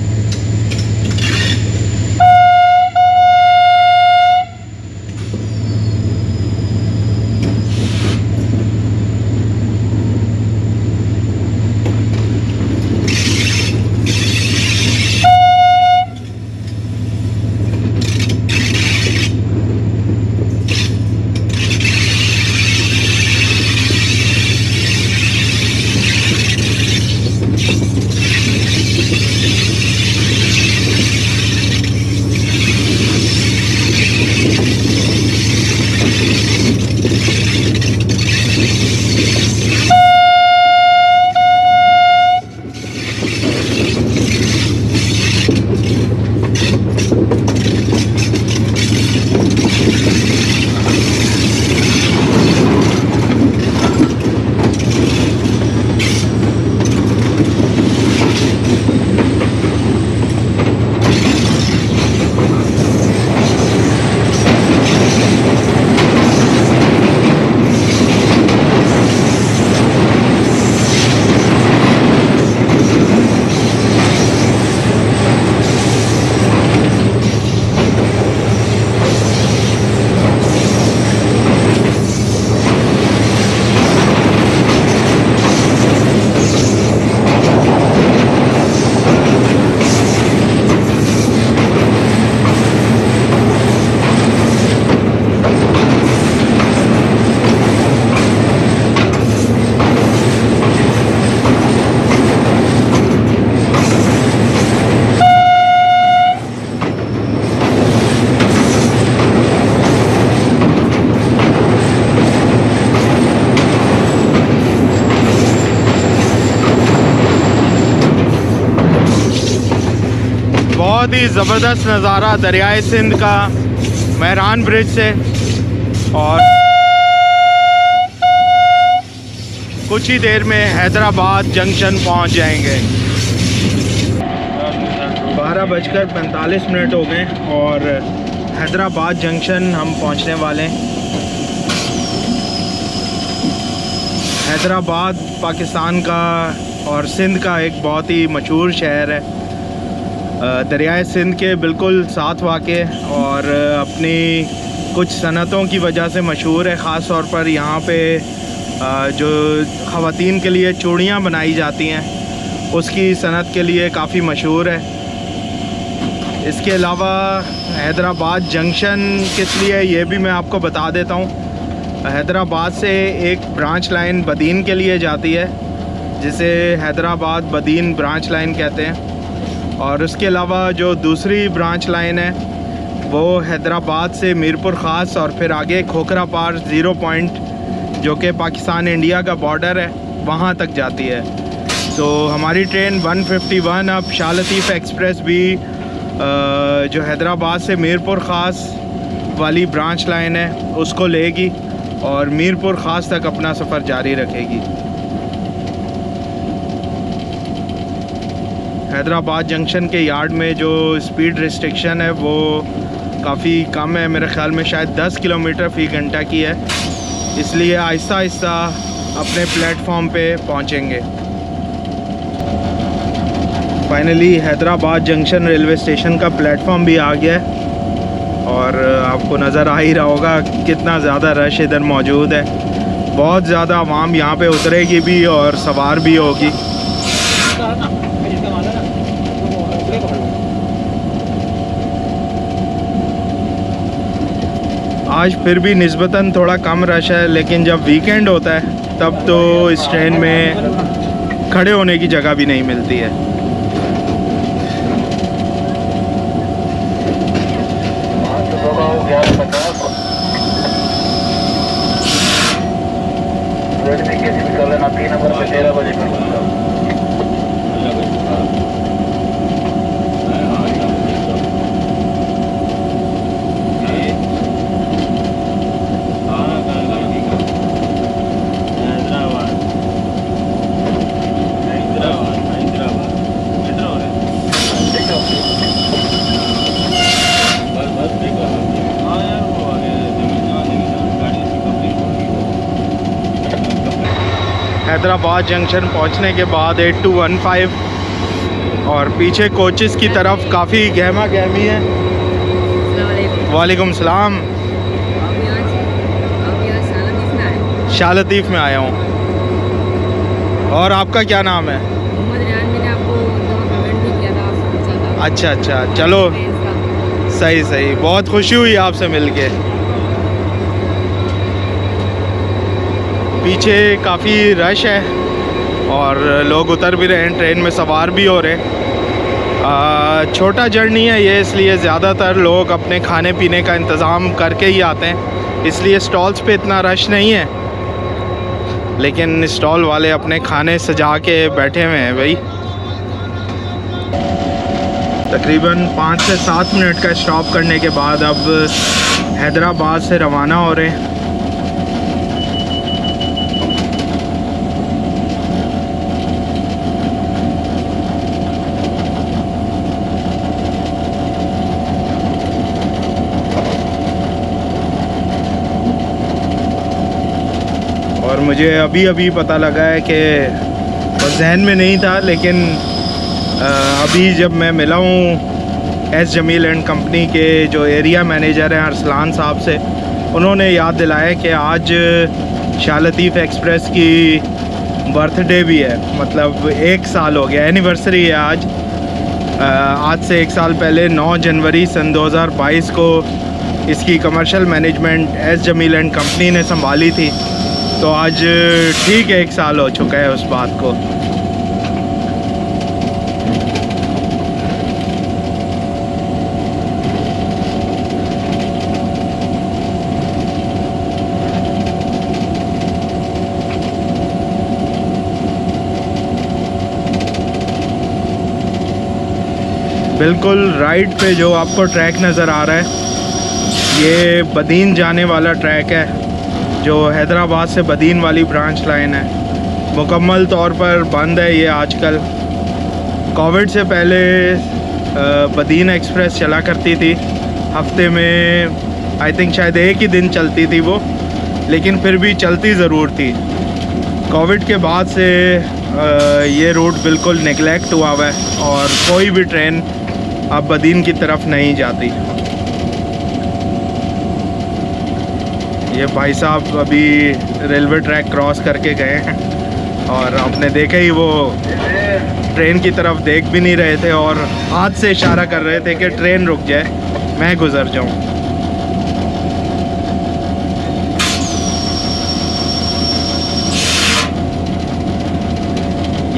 ہی زبردست نظارہ دریائے سندھ کا، مہران برج سے اور کچھ ہی دیر میں حیدرآباد جنکشن پہنچ جائیں گے۔ بارہ بج کر پینتالیس منٹ ہو گئے اور حیدرآباد جنکشن ہم پہنچنے والے ہیں۔ حیدرآباد، پاکستان کا اور سندھ کا ایک بہت ہی مشہور شہر ہے۔ دریائے سندھ کے بالکل ساتھ واقع اور اپنی کچھ صنعتوں کی وجہ سے مشہور ہے، خاص طور پر یہاں پہ جو خواتین کے لیے چوڑیاں بنائی جاتی ہیں، اس کی صنعت کے لیے کافی مشہور ہے۔ اس کے علاوہ حیدرآباد جنکشن کس لیے، یہ بھی میں آپ کو بتا دیتا ہوں۔ حیدرآباد سے ایک برانچ لائن بدین کے لیے جاتی ہے، جسے حیدرآباد بدین برانچ لائن کہتے ہیں۔ اور اس کے علاوہ جو دوسری برانچ لائن ہے، وہ حیدرآباد سے میرپور خاص اور پھر آگے کھوکرا پار زیرو پوائنٹ، جو کہ پاکستان انڈیا کا بارڈر ہے، وہاں تک جاتی ہے۔ تو ہماری ٹرین ون ففٹی ون، اب شاہ لطیف ایکسپریس بھی جو حیدرآباد سے میرپور خاص والی برانچ لائن ہے، اس کو لے گی اور میرپور خاص تک اپنا سفر جاری رکھے گی۔ حیدرآباد جنکشن کے یارڈ میں جو اسپیڈ ریسٹرکشن ہے وہ کافی کم ہے، میرے خیال میں شاید دس کلومیٹر فی گھنٹہ کی ہے۔ اس لیے آہستہ آہستہ اپنے پلیٹ فارم پہ پہنچیں گے۔ Finally Hyderabad junction railway station کا پلیٹ فارم بھی آ گیا ہے۔ اور آپ کو نظر آ ہی رہا ہوگا کتنا زیادہ رش ادھر موجود ہے۔ بہت زیادہ عوام یہاں پہ اترے گی بھی اور سوار بھی ہوگی۔ آج پھر بھی نسبتاً تھوڑا کم رش ہے، لیکن جب ویکینڈ ہوتا ہے، تب تو اس ٹرین میں کھڑے ہونے کی جگہ بھی نہیں ملتی ہے تین نمبر پہ تیرہ بجے حیدرآباد جنکشن پہنچنے کے بعد ایٹ ٹو ون فائیو اور پیچھے کوچز کی طرف کافی گہما گہمی ہے۔ وعلیکم السلام۔ شاہ لطیف میں آیا ہوں۔ اور آپ کا کیا نام ہے؟ اچھا اچھا چلو۔ صحیح صحیح۔ بہت خوشی ہوئی آپ سے مل کے۔ پیچھے کافی رش ہے اور لوگ اتر بھی رہے ہیں، ٹرین میں سوار بھی ہو رہے ہیں۔ چھوٹا جرنی ہے یہ، اس لیے زیادہ تر لوگ اپنے کھانے پینے کا انتظام کر کے ہی آتے ہیں۔ اس لیے اسٹالس پہ اتنا رش نہیں ہے۔ لیکن اسٹال والے اپنے کھانے سجا کے بیٹھے ہوئے ہیں بھائی۔ تقریباً پانچ سے سات منٹ کا اسٹاپ کرنے کے بعد اب حیدرآباد سے روانہ ہو رہے ہیں۔ مجھے ابھی ابھی پتہ لگا ہے کہ ذہن میں نہیں تھا، لیکن ابھی جب میں ملا ہوں ایس جمیل اینڈ کمپنی کے جو ایریا مینیجر ہیں ارسلان صاحب سے، انہوں نے یاد دلایا کہ آج شاہ لطیف ایکسپریس کی برتھ ڈے بھی ہے۔ مطلب ایک سال ہو گیا اینیورسری ہے آج۔ آج سے ایک سال پہلے نو جنوری سن دو ہزار بائیس کو اس کی commercial management S Jameel and company نے سنبھالی تھی۔ تو آج ٹھیک ہے، ایک سال ہو چکا ہے اس بات کو۔ بالکل رائٹ پہ جو آپ کو ٹریک نظر آ رہا ہے، یہ بدین جانے والا ٹریک ہے۔ جو حیدرآباد سے بدین والی برانچ لائن ہے۔ مکمل طور پر بند ہے یہ آج کل۔ کووڈ سے پہلے بدین ایکسپریس چلا کرتی تھی۔ ہفتے میں، آئی تھنک شاید ایک ہی دن چلتی تھی وہ، لیکن پھر بھی چلتی ضرور تھی۔ کووڈ کے بعد سے یہ روٹ بالکل نگلیکٹ ہوا ہوا ہے اور کوئی بھی ٹرین اب بدین کی طرف نہیں جاتی۔ یہ بھائی صاحب ابھی ریلوے ٹریک کراس کر کے گئے ہیں اور آپ نے دیکھا ہی وہ ٹرین کی طرف دیکھ بھی نہیں رہے تھے اور ہاتھ سے اشارہ کر رہے تھے کہ ٹرین رک جائے، میں گزر جاؤں۔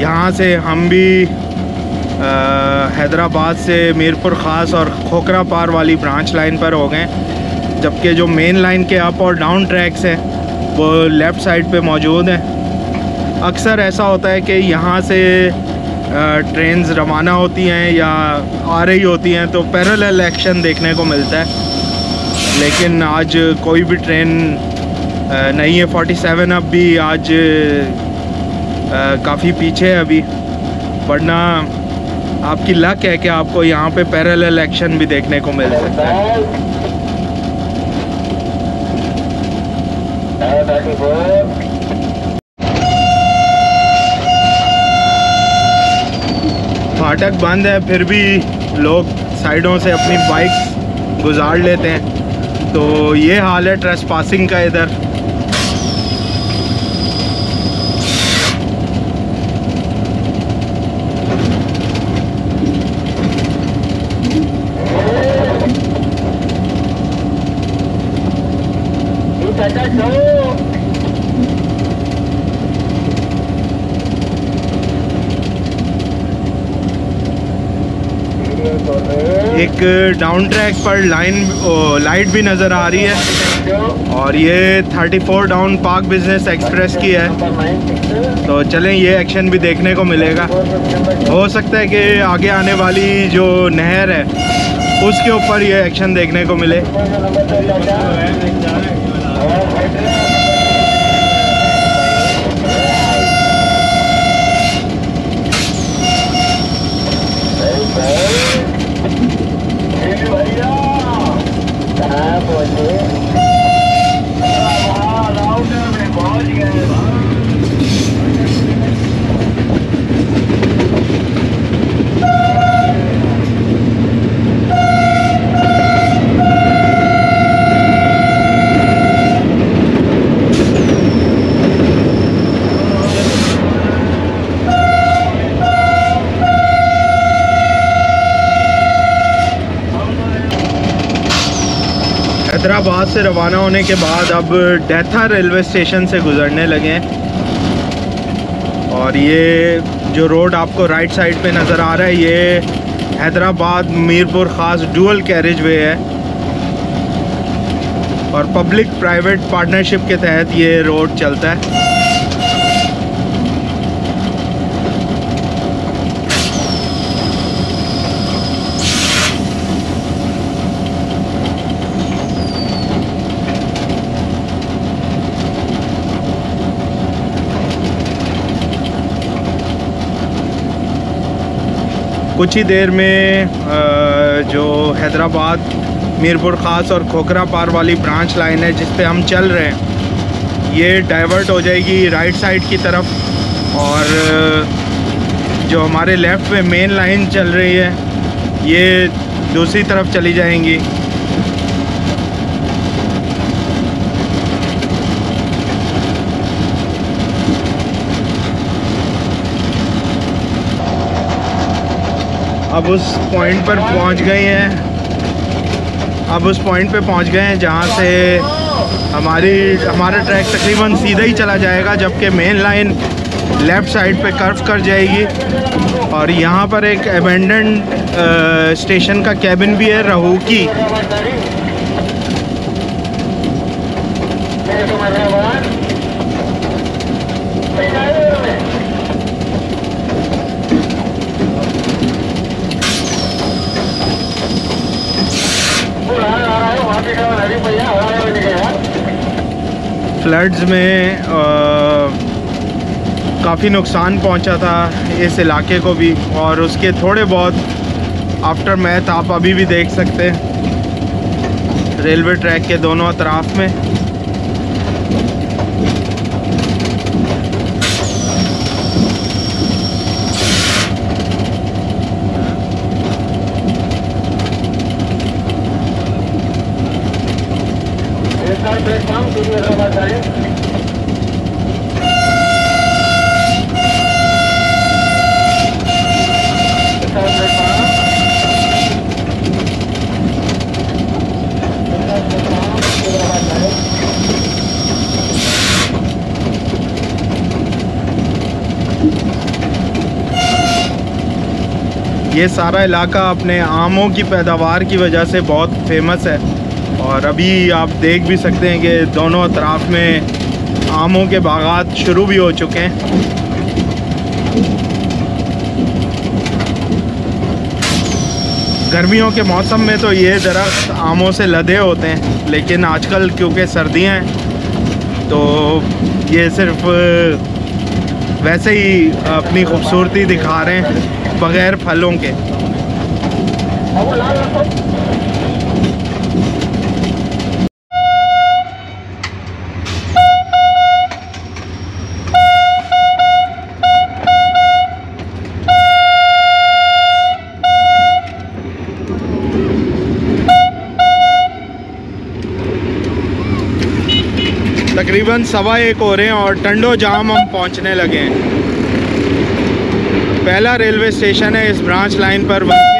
یہاں سے ہم بھی حیدرآباد سے میرپور خاص اور کھوکرا پار والی برانچ لائن پر ہو گئے۔ جبکہ جو مین لائن کے اپ اور ڈاؤن ٹریکس ہیں، وہ لیفٹ سائڈ پہ موجود ہیں. اکثر ایسا ہوتا ہے کہ یہاں سے ٹرینز روانہ ہوتی ہیں یا آ رہی ہوتی ہیں تو پیرل ایکشن دیکھنے کو ملتا ہے. لیکن آج کوئی بھی ٹرین نہیں ہے. فورٹی سیون اب بھی آج کافی پیچھے ہے ابھی. ورنہ آپ کی لک ہے کہ آپ کو یہاں پہ پیرل الیکشن بھی دیکھنے کو مل سکتا ہے. پھاٹک بند ہے پھر بھی لوگ سائڈوں سے اپنی بائکس گزار لیتے ہیں تو یہ حال ہے ٹریس پاسنگ کا ادھر ایک ڈاؤن ٹریک پر لائن لائٹ بھی نظر آ رہی ہے۔ اور یہ thirty four down Pak business express کی ہے۔ تو چلیں، یہ ایکشن بھی دیکھنے کو ملے گا۔ ہو سکتا ہے کہ آگے آنے والی جو نہر ہے، اس کے اوپر یہ ایکشن دیکھنے کو ملے۔ حیدرآباد سے روانہ ہونے کے بعد اب ڈیتھا ریلوے اسٹیشن سے گزرنے لگے ہیں اور یہ جو روڈ آپ کو رائٹ سائڈ پہ نظر آ رہا ہے، یہ حیدرآباد میرپور خاص ڈول کیریج وے ہے۔ اور پبلک پرائیویٹ پارٹنرشپ کے تحت یہ روڈ چلتا ہے۔ کچھ ہی دیر میں جو حیدرآباد، میرپور خاص اور کھوکرا پار والی برانچ لائن ہے جس پہ ہم چل رہے ہیں، یہ ڈائیورٹ ہو جائے گی رائٹ سائڈ کی طرف۔ اور جو ہمارے لیفٹ پہ مین لائن چل رہی ہے، یہ دوسری طرف چلی جائیں گی۔ اب اس پوائنٹ پر پہنچ گئے ہیں۔ اب اس پوائنٹ پہ پہنچ گئے ہیں جہاں سے ہماری ہمارا ٹریک تقریباً سیدھا ہی چلا جائے گا، جبکہ مین لائن لیفٹ سائڈ پہ کرف کر جائے گی۔ اور یہاں پر ایک ایبینڈنڈ اسٹیشن کا کیبن بھی ہے، رہو کی۔ فلڈز میں کافی نقصان پہنچا تھا اس علاقے کو بھی اور اس کے تھوڑے بہت آفٹر میتھ آپ ابھی بھی دیکھ سکتے ہیں ریلوے ٹریک کے دونوں اطراف میں۔ یہ سارا علاقہ اپنے آموں کی پیداوار کی وجہ سے بہت فیمس ہے۔ اور ابھی آپ دیکھ بھی سکتے ہیں کہ دونوں اطراف میں آموں کے باغات شروع بھی ہو چکے ہیں۔ گرمیوں کے موسم میں تو یہ درخت آموں سے لدے ہوتے ہیں، لیکن آج کل کیونکہ سردیاں ہیں، تو یہ صرف ویسے ہی اپنی خوبصورتی دکھا رہے ہیں۔ بغیر پھلوں کے۔ تقریباً سوا ایک ہو رہے ہیں اور ٹنڈو جام ہم پہنچنے لگے ہیں۔ پہلا ریلوے اسٹیشن ہے اس برانچ لائن پر ورکنگ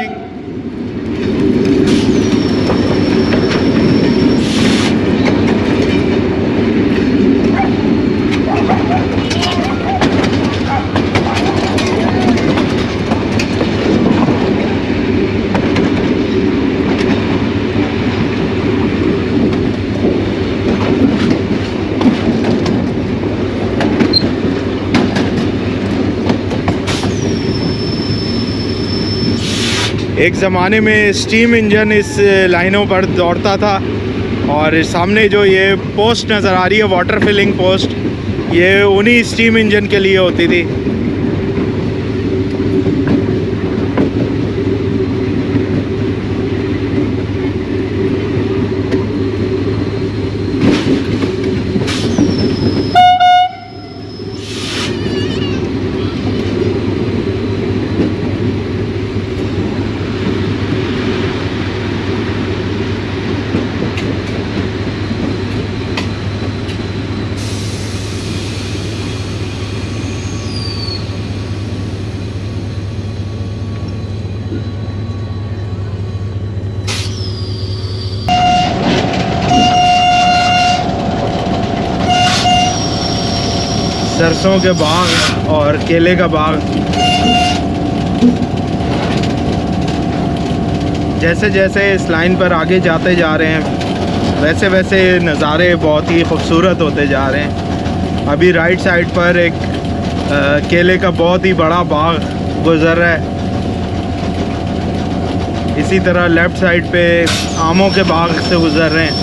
ایک زمانے میں اسٹیم انجن اس لائنوں پر دوڑتا تھا اور سامنے جو یہ پوسٹ نظر آ رہی ہے واٹر فلنگ پوسٹ یہ انہی اسٹیم انجن کے لیے ہوتی تھی۔ سرسوں کے باغ اور کیلے کا باغ۔ جیسے جیسے اس لائن پر آگے جاتے جا رہے ہیں، ویسے ویسے نظارے بہت ہی خوبصورت ہوتے جا رہے ہیں۔ ابھی رائٹ سائڈ پر ایک کیلے کا بہت ہی بڑا باغ گزر رہا ہے۔ اسی طرح لیفٹ سائڈ پہ آموں کے باغ سے گزر رہے ہیں۔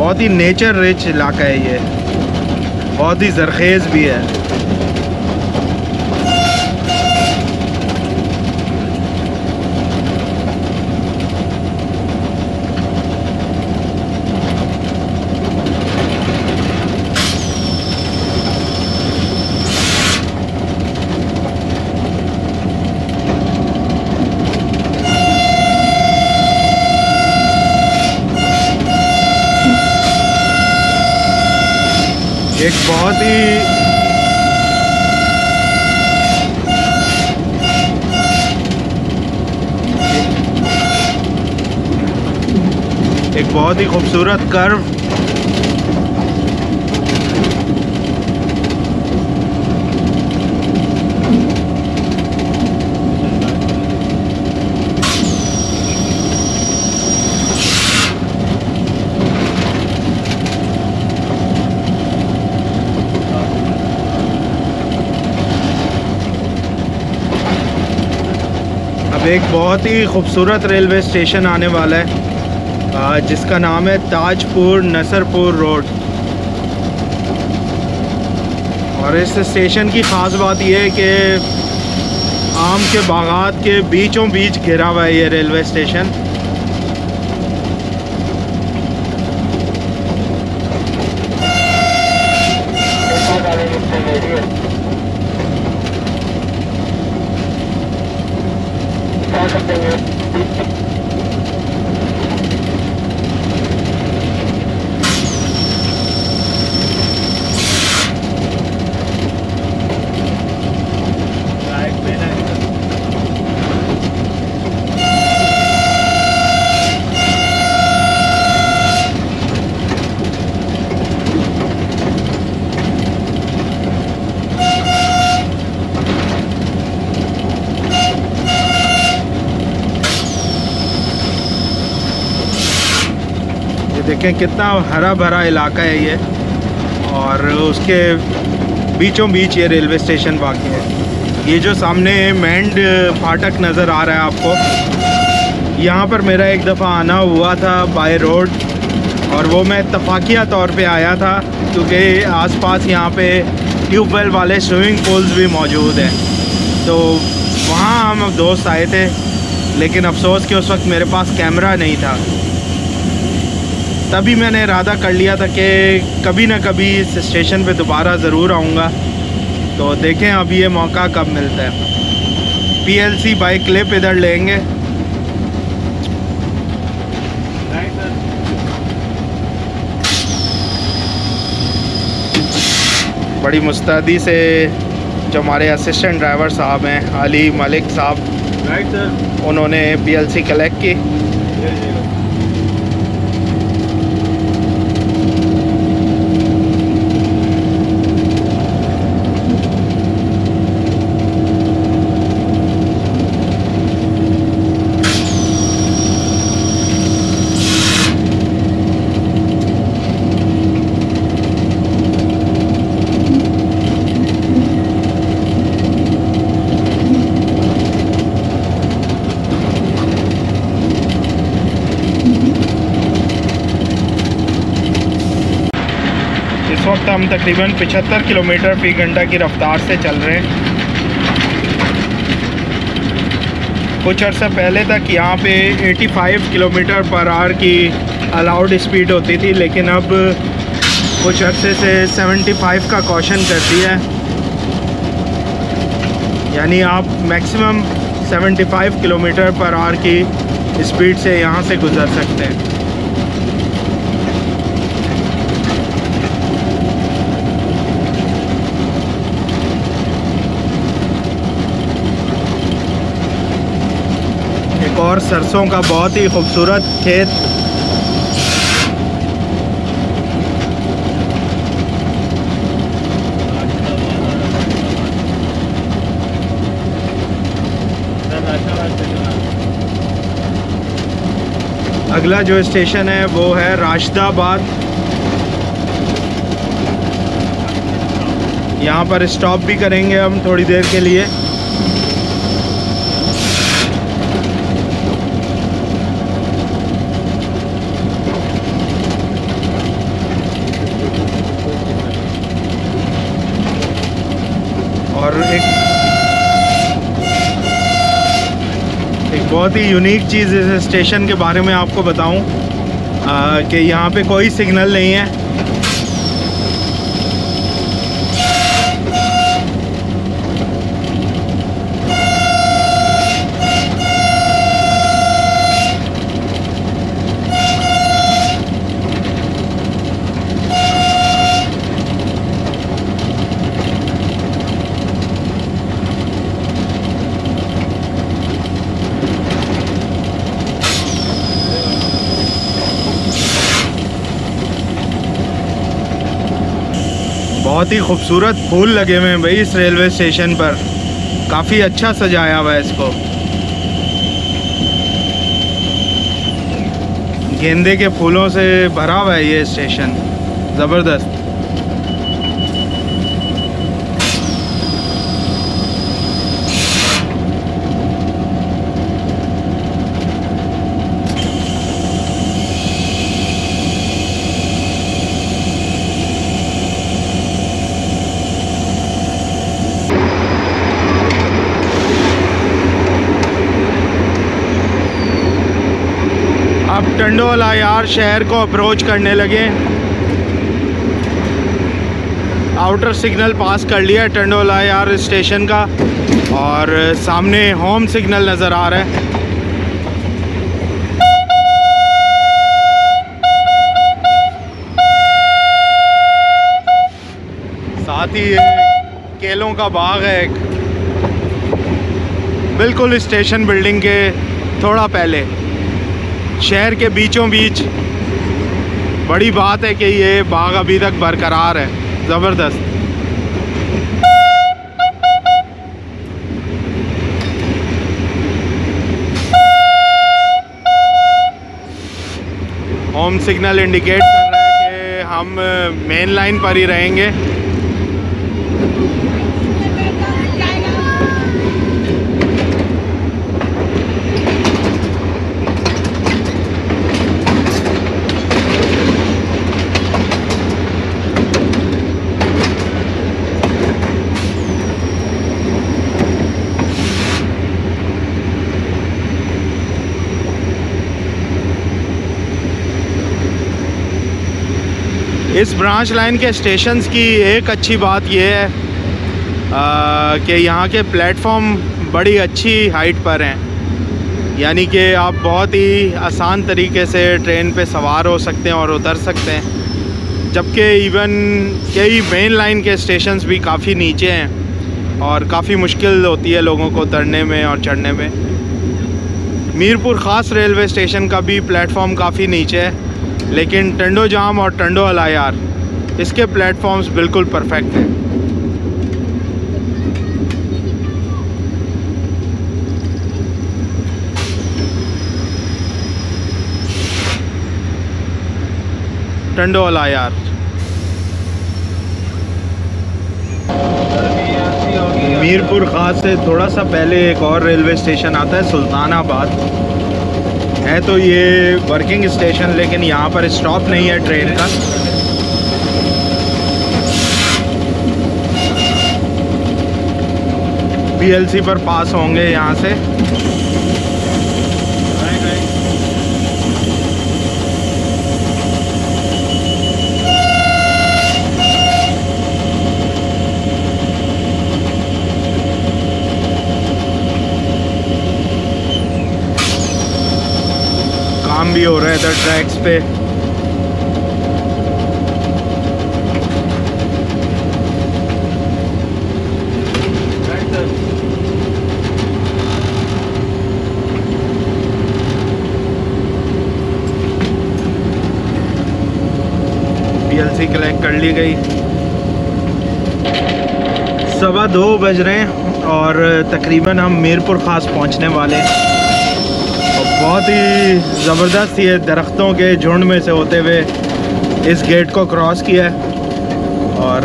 بہت ہی نیچر رچ علاقہ ہے یہ۔ بہت ہی زرخیز بھی ہے۔ ایک بہت ہی ایک بہت ہی خوبصورت کرو۔ ایک بہت ہی خوبصورت ریلوے اسٹیشن آنے والا ہے۔ جس کا نام ہے تاج پور نصر پور روڈ۔ اور اس اسٹیشن کی خاص بات یہ ہے کہ آم کے باغات کے بیچوں بیچ گھرا ہوا ہے یہ ریلوے اسٹیشن۔ دیکھیں کتنا ہرا بھرا علاقہ ہے یہ۔ اور اس کے بیچوں بیچ یہ ریلوے اسٹیشن واقع ہے۔ یہ جو سامنے مینڈ پھاٹک نظر آ رہا ہے آپ کو، یہاں پر میرا ایک دفعہ آنا ہوا تھا بائی روڈ، اور وہ میں اتفاقیہ طور پہ آیا تھا، کیونکہ آس پاس یہاں پہ ٹیوب ویل والے سوئمنگ پولز بھی موجود ہیں۔ تو وہاں ہم دوست آئے تھے، لیکن افسوس کہ اس وقت میرے پاس کیمرہ نہیں تھا۔ تبھی میں نے ارادہ کر لیا تھا کہ کبھی نہ کبھی اس اسٹیشن پہ دوبارہ ضرور آؤں گا۔ تو دیکھیں اب یہ موقع کب ملتا ہے۔ P L C by clip ادھر لیں گے۔ بڑی مستعدی سے جو ہمارے اسسٹنٹ ڈرائیور صاحب ہیں علی ملک صاحب انہوں نے پی ایل سی کلیکٹ کی اس وقت ہم تقریباً پچہتر کلو میٹر فی گھنٹہ کی رفتار سے چل رہے ہیں۔ کچھ عرصہ پہلے تک یہاں پہ eighty five kilometre per hour کی الاؤڈ اسپیڈ ہوتی تھی، لیکن اب کچھ عرصے سے سیونٹی فائیو کا کوشن کر دیا ہے۔ یعنی آپ maximum seventy five kilometre per hour کی اسپیڈ سے یہاں سے گزر سکتے ہیں ایک اور سرسوں کا بہت ہی خوبصورت کھیت۔ اگلا جو اسٹیشن ہے وہ ہے راشد آباد۔ یہاں پر اسٹاپ بھی کریں گے ہم تھوڑی دیر کے لیے اور ایک ایک بہت ہی یونیک چیز اس اسٹیشن کے بارے میں آپ کو بتاؤں کہ یہاں پہ کوئی سگنل نہیں ہے۔ بہت ہی خوبصورت پھول لگے ہوئے ہیں بھائی اس ریلوے اسٹیشن پر۔ کافی اچھا سجایا ہوا ہے اس کو۔ گیندے کے پھولوں سے بھرا ہوا ہے یہ اسٹیشن۔ زبردست۔ ٹنڈو یار شہر کو اپروچ کرنے لگے۔ آؤٹر سگنل پاس کر لیا ہے ٹنڈو یار اسٹیشن کا اور سامنے ہوم سگنل نظر آ رہا ہے۔ ساتھ ہی کیلوں کا باغ ہے ایک۔ بالکل اسٹیشن بلڈنگ کے تھوڑا پہلے۔ شہر کے بیچوں بیچ بڑی بات ہے کہ یہ باغ ابھی تک برقرار ہے۔ زبردست۔ ہوم سگنل انڈیکیٹ کر رہا ہے کہ ہم مین لائن پر ہی رہیں گے۔ اس برانچ لائن کے اسٹیشنز کی ایک اچھی بات یہ ہے کہ یہاں کے پلیٹ فارم بڑی اچھی ہائٹ پر ہیں۔ یعنی کہ آپ بہت ہی آسان طریقے سے ٹرین پہ سوار ہو سکتے ہیں اور اتر سکتے ہیں۔ جبکہ ایون کئی مین لائن کے اسٹیشنز بھی کافی نیچے ہیں اور کافی مشکل ہوتی ہے لوگوں کو اترنے میں اور چڑھنے میں۔ میرپور خاص ریلوے اسٹیشن کا بھی پلیٹ فارم کافی نیچے ہے۔ لیکن ٹنڈو جام اور ٹنڈو الایار اس کے پلیٹ فارمز بالکل پرفیکٹ ہیں۔ ٹنڈو الایار میرپور خاص سے تھوڑا سا پہلے ایک اور ریلوے اسٹیشن آتا ہے، سلطان آباد۔ ہے تو یہ ورکنگ اسٹیشن لیکن یہاں پر اسٹاپ نہیں ہے ٹرین کا۔ پی ایل سی پر پاس ہوں گے یہاں سے کام بھی ہو رہا ہے ادھر ٹریکس پہ۔ پی ایل سی کلیکٹ کر لی گئی۔ سوا دو بج رہے ہیں اور تقریباً ہم میرپور خاص پہنچنے والے ہیں۔ بہت ہی زبردست یہ درختوں کے جھنڈ میں سے ہوتے ہوئے اس گیٹ کو کراس کیا ہے۔ اور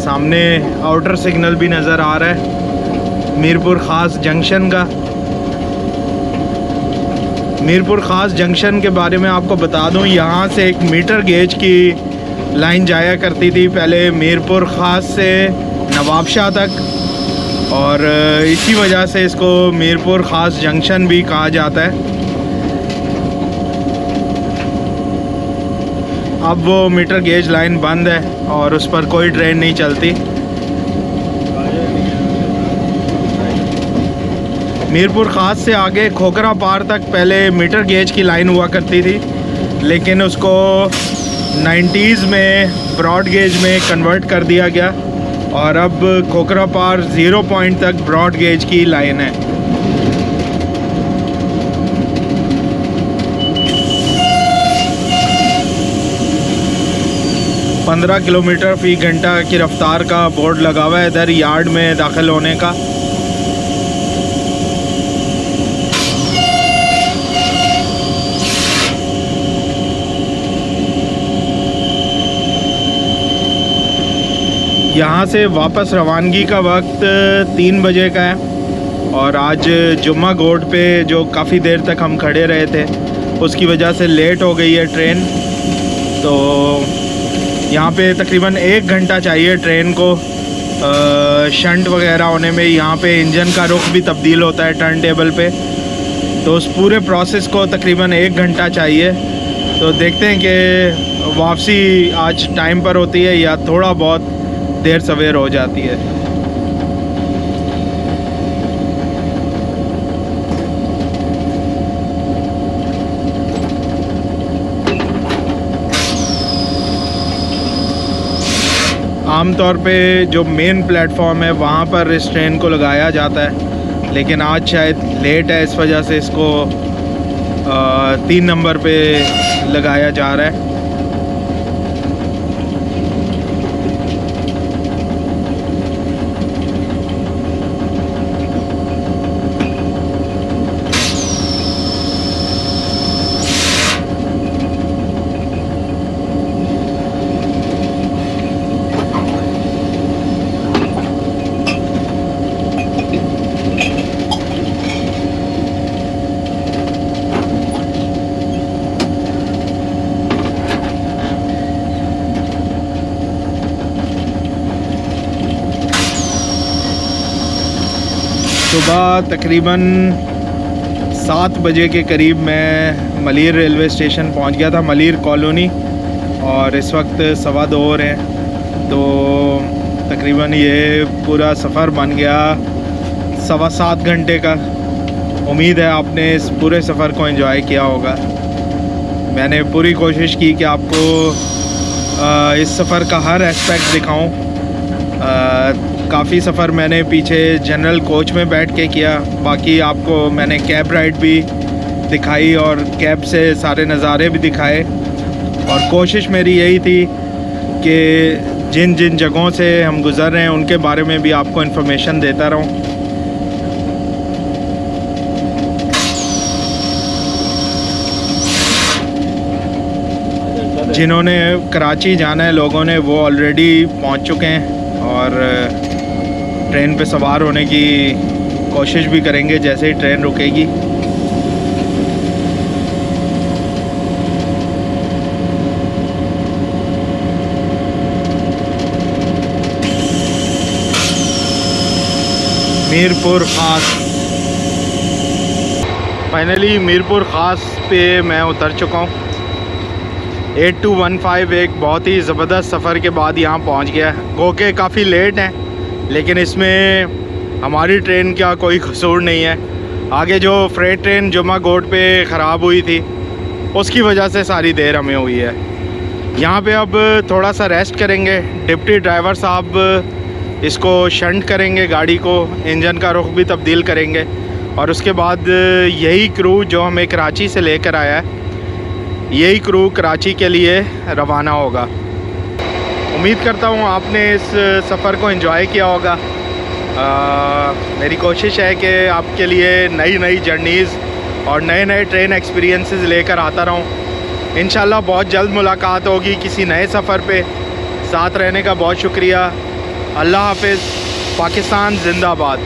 سامنے آؤٹر سگنل بھی نظر آ رہا ہے۔ میرپور خاص جنکشن کا۔ میرپور خاص جنکشن کے بارے میں آپ کو بتا دوں، یہاں سے ایک میٹر گیج کی لائن جایا کرتی تھی۔ پہلے میرپور خاص سے نواب شاہ تک۔ اور اسی وجہ سے اس کو میرپور خاص جنکشن بھی کہا جاتا ہے۔ اب وہ میٹر گیج لائن بند ہے اور اس پر کوئی ٹرین نہیں چلتی۔ میرپور خاص سے آگے کھوکرا پار تک پہلے میٹر گیج کی لائن ہوا کرتی تھی، لیکن اس کو نائنٹیز میں براڈ گیج میں کنورٹ کر دیا گیا اور اب کھوکرا پار زیرو پوائنٹ تک براڈ گیج کی لائن ہے۔ پندرہ کلو میٹر فی گھنٹہ کی رفتار کا بورڈ لگا ہوا ہے ادھر یارڈ میں داخل ہونے کا۔ یہاں سے واپس روانگی کا وقت تین بجے کا ہے اور آج جمعہ گوڈ پہ جو کافی دیر تک ہم کھڑے رہے تھے، اس کی وجہ سے لیٹ ہو گئی ہے ٹرین۔ تو یہاں پہ تقریباً ایک گھنٹہ چاہیے ٹرین کو شنٹ وغیرہ ہونے میں، یہاں پہ انجن کا رخ بھی تبدیل ہوتا ہے ٹرن ٹیبل پہ۔ تو اس پورے پروسیس کو تقریباً ایک گھنٹہ چاہیے۔ تو دیکھتے ہیں کہ واپسی آج ٹائم پر ہوتی ہے یا تھوڑا بہت دیر سویر ہو جاتی ہے۔ عام طور پہ جو مین پلیٹ فارم ہے، وہاں پر اس ٹرین کو لگایا جاتا ہے۔ لیکن آج شاید لیٹ ہے، اس وجہ سے اس کو تین نمبر پہ لگایا جا رہا ہے۔ صبح تقریباً سات بجے کے قریب میں ملیر ریلوے اسٹیشن پہنچ گیا تھا، ملیر کالونی، اور اس وقت سوا دو ہو رہے ہیں۔ تو تقریباً یہ پورا سفر بن گیا سوا سات گھنٹے کا۔ امید ہے آپ نے اس پورے سفر کو انجوائے کیا ہوگا۔ میں نے پوری کوشش کی کہ آپ کو اس سفر کا ہر اسپیکٹ دکھاؤں۔ کافی سفر میں نے پیچھے جنرل کوچ میں بیٹھ کے کیا، باقی آپ کو میں نے کیب رائڈ بھی دکھائی اور کیب سے سارے نظارے بھی دکھائے۔ اور کوشش میری یہی تھی کہ جن جن جگہوں سے ہم گزر رہے ہیں، ان کے بارے میں بھی آپ کو انفارمیشن دیتا رہوں۔ جنہوں نے کراچی جانا ہے، لوگوں نے وہ آلریڈی پہنچ چکے ہیں اور ٹرین پہ سوار ہونے کی کوشش بھی کریں گے، جیسے ہی ٹرین رکے گی۔ میرپور خاص۔ فائنلی میرپور خاص پہ میں اتر چکا ہوں۔ ایٹ ٹو ون فائیو ایک بہت ہی زبردست سفر کے بعد یہاں پہنچ گیا۔ گو کہ کافی لیٹ ہیں۔ لیکن اس میں ہماری ٹرین کا کوئی قصور نہیں ہے۔ آگے جو فریٹ ٹرین جمعہ گوٹ پہ خراب ہوئی تھی، اس کی وجہ سے ساری دیر ہمیں ہوئی ہے۔ یہاں پہ اب تھوڑا سا ریسٹ کریں گے۔ ڈپٹی ڈرائیور صاحب اس کو شنٹ کریں گے گاڑی کو۔ انجن کا رخ بھی تبدیل کریں گے۔ اور اس کے بعد یہی کرو جو ہمیں کراچی سے لے کر آیا ہے، یہی کرو کراچی کے لیے روانہ ہوگا۔ امید کرتا ہوں آپ نے اس سفر کو انجوائے کیا ہوگا۔ میری کوشش ہے کہ آپ کے لیے نئی نئی جرنیز اور نئے نئے ٹرین ایکسپیرینسز لے کر آتا رہوں۔ انشاءاللہ بہت جلد ملاقات ہوگی کسی نئے سفر پہ۔ ساتھ رہنے کا بہت شکریہ۔ اللہ حافظ۔ پاکستان زندہ باد۔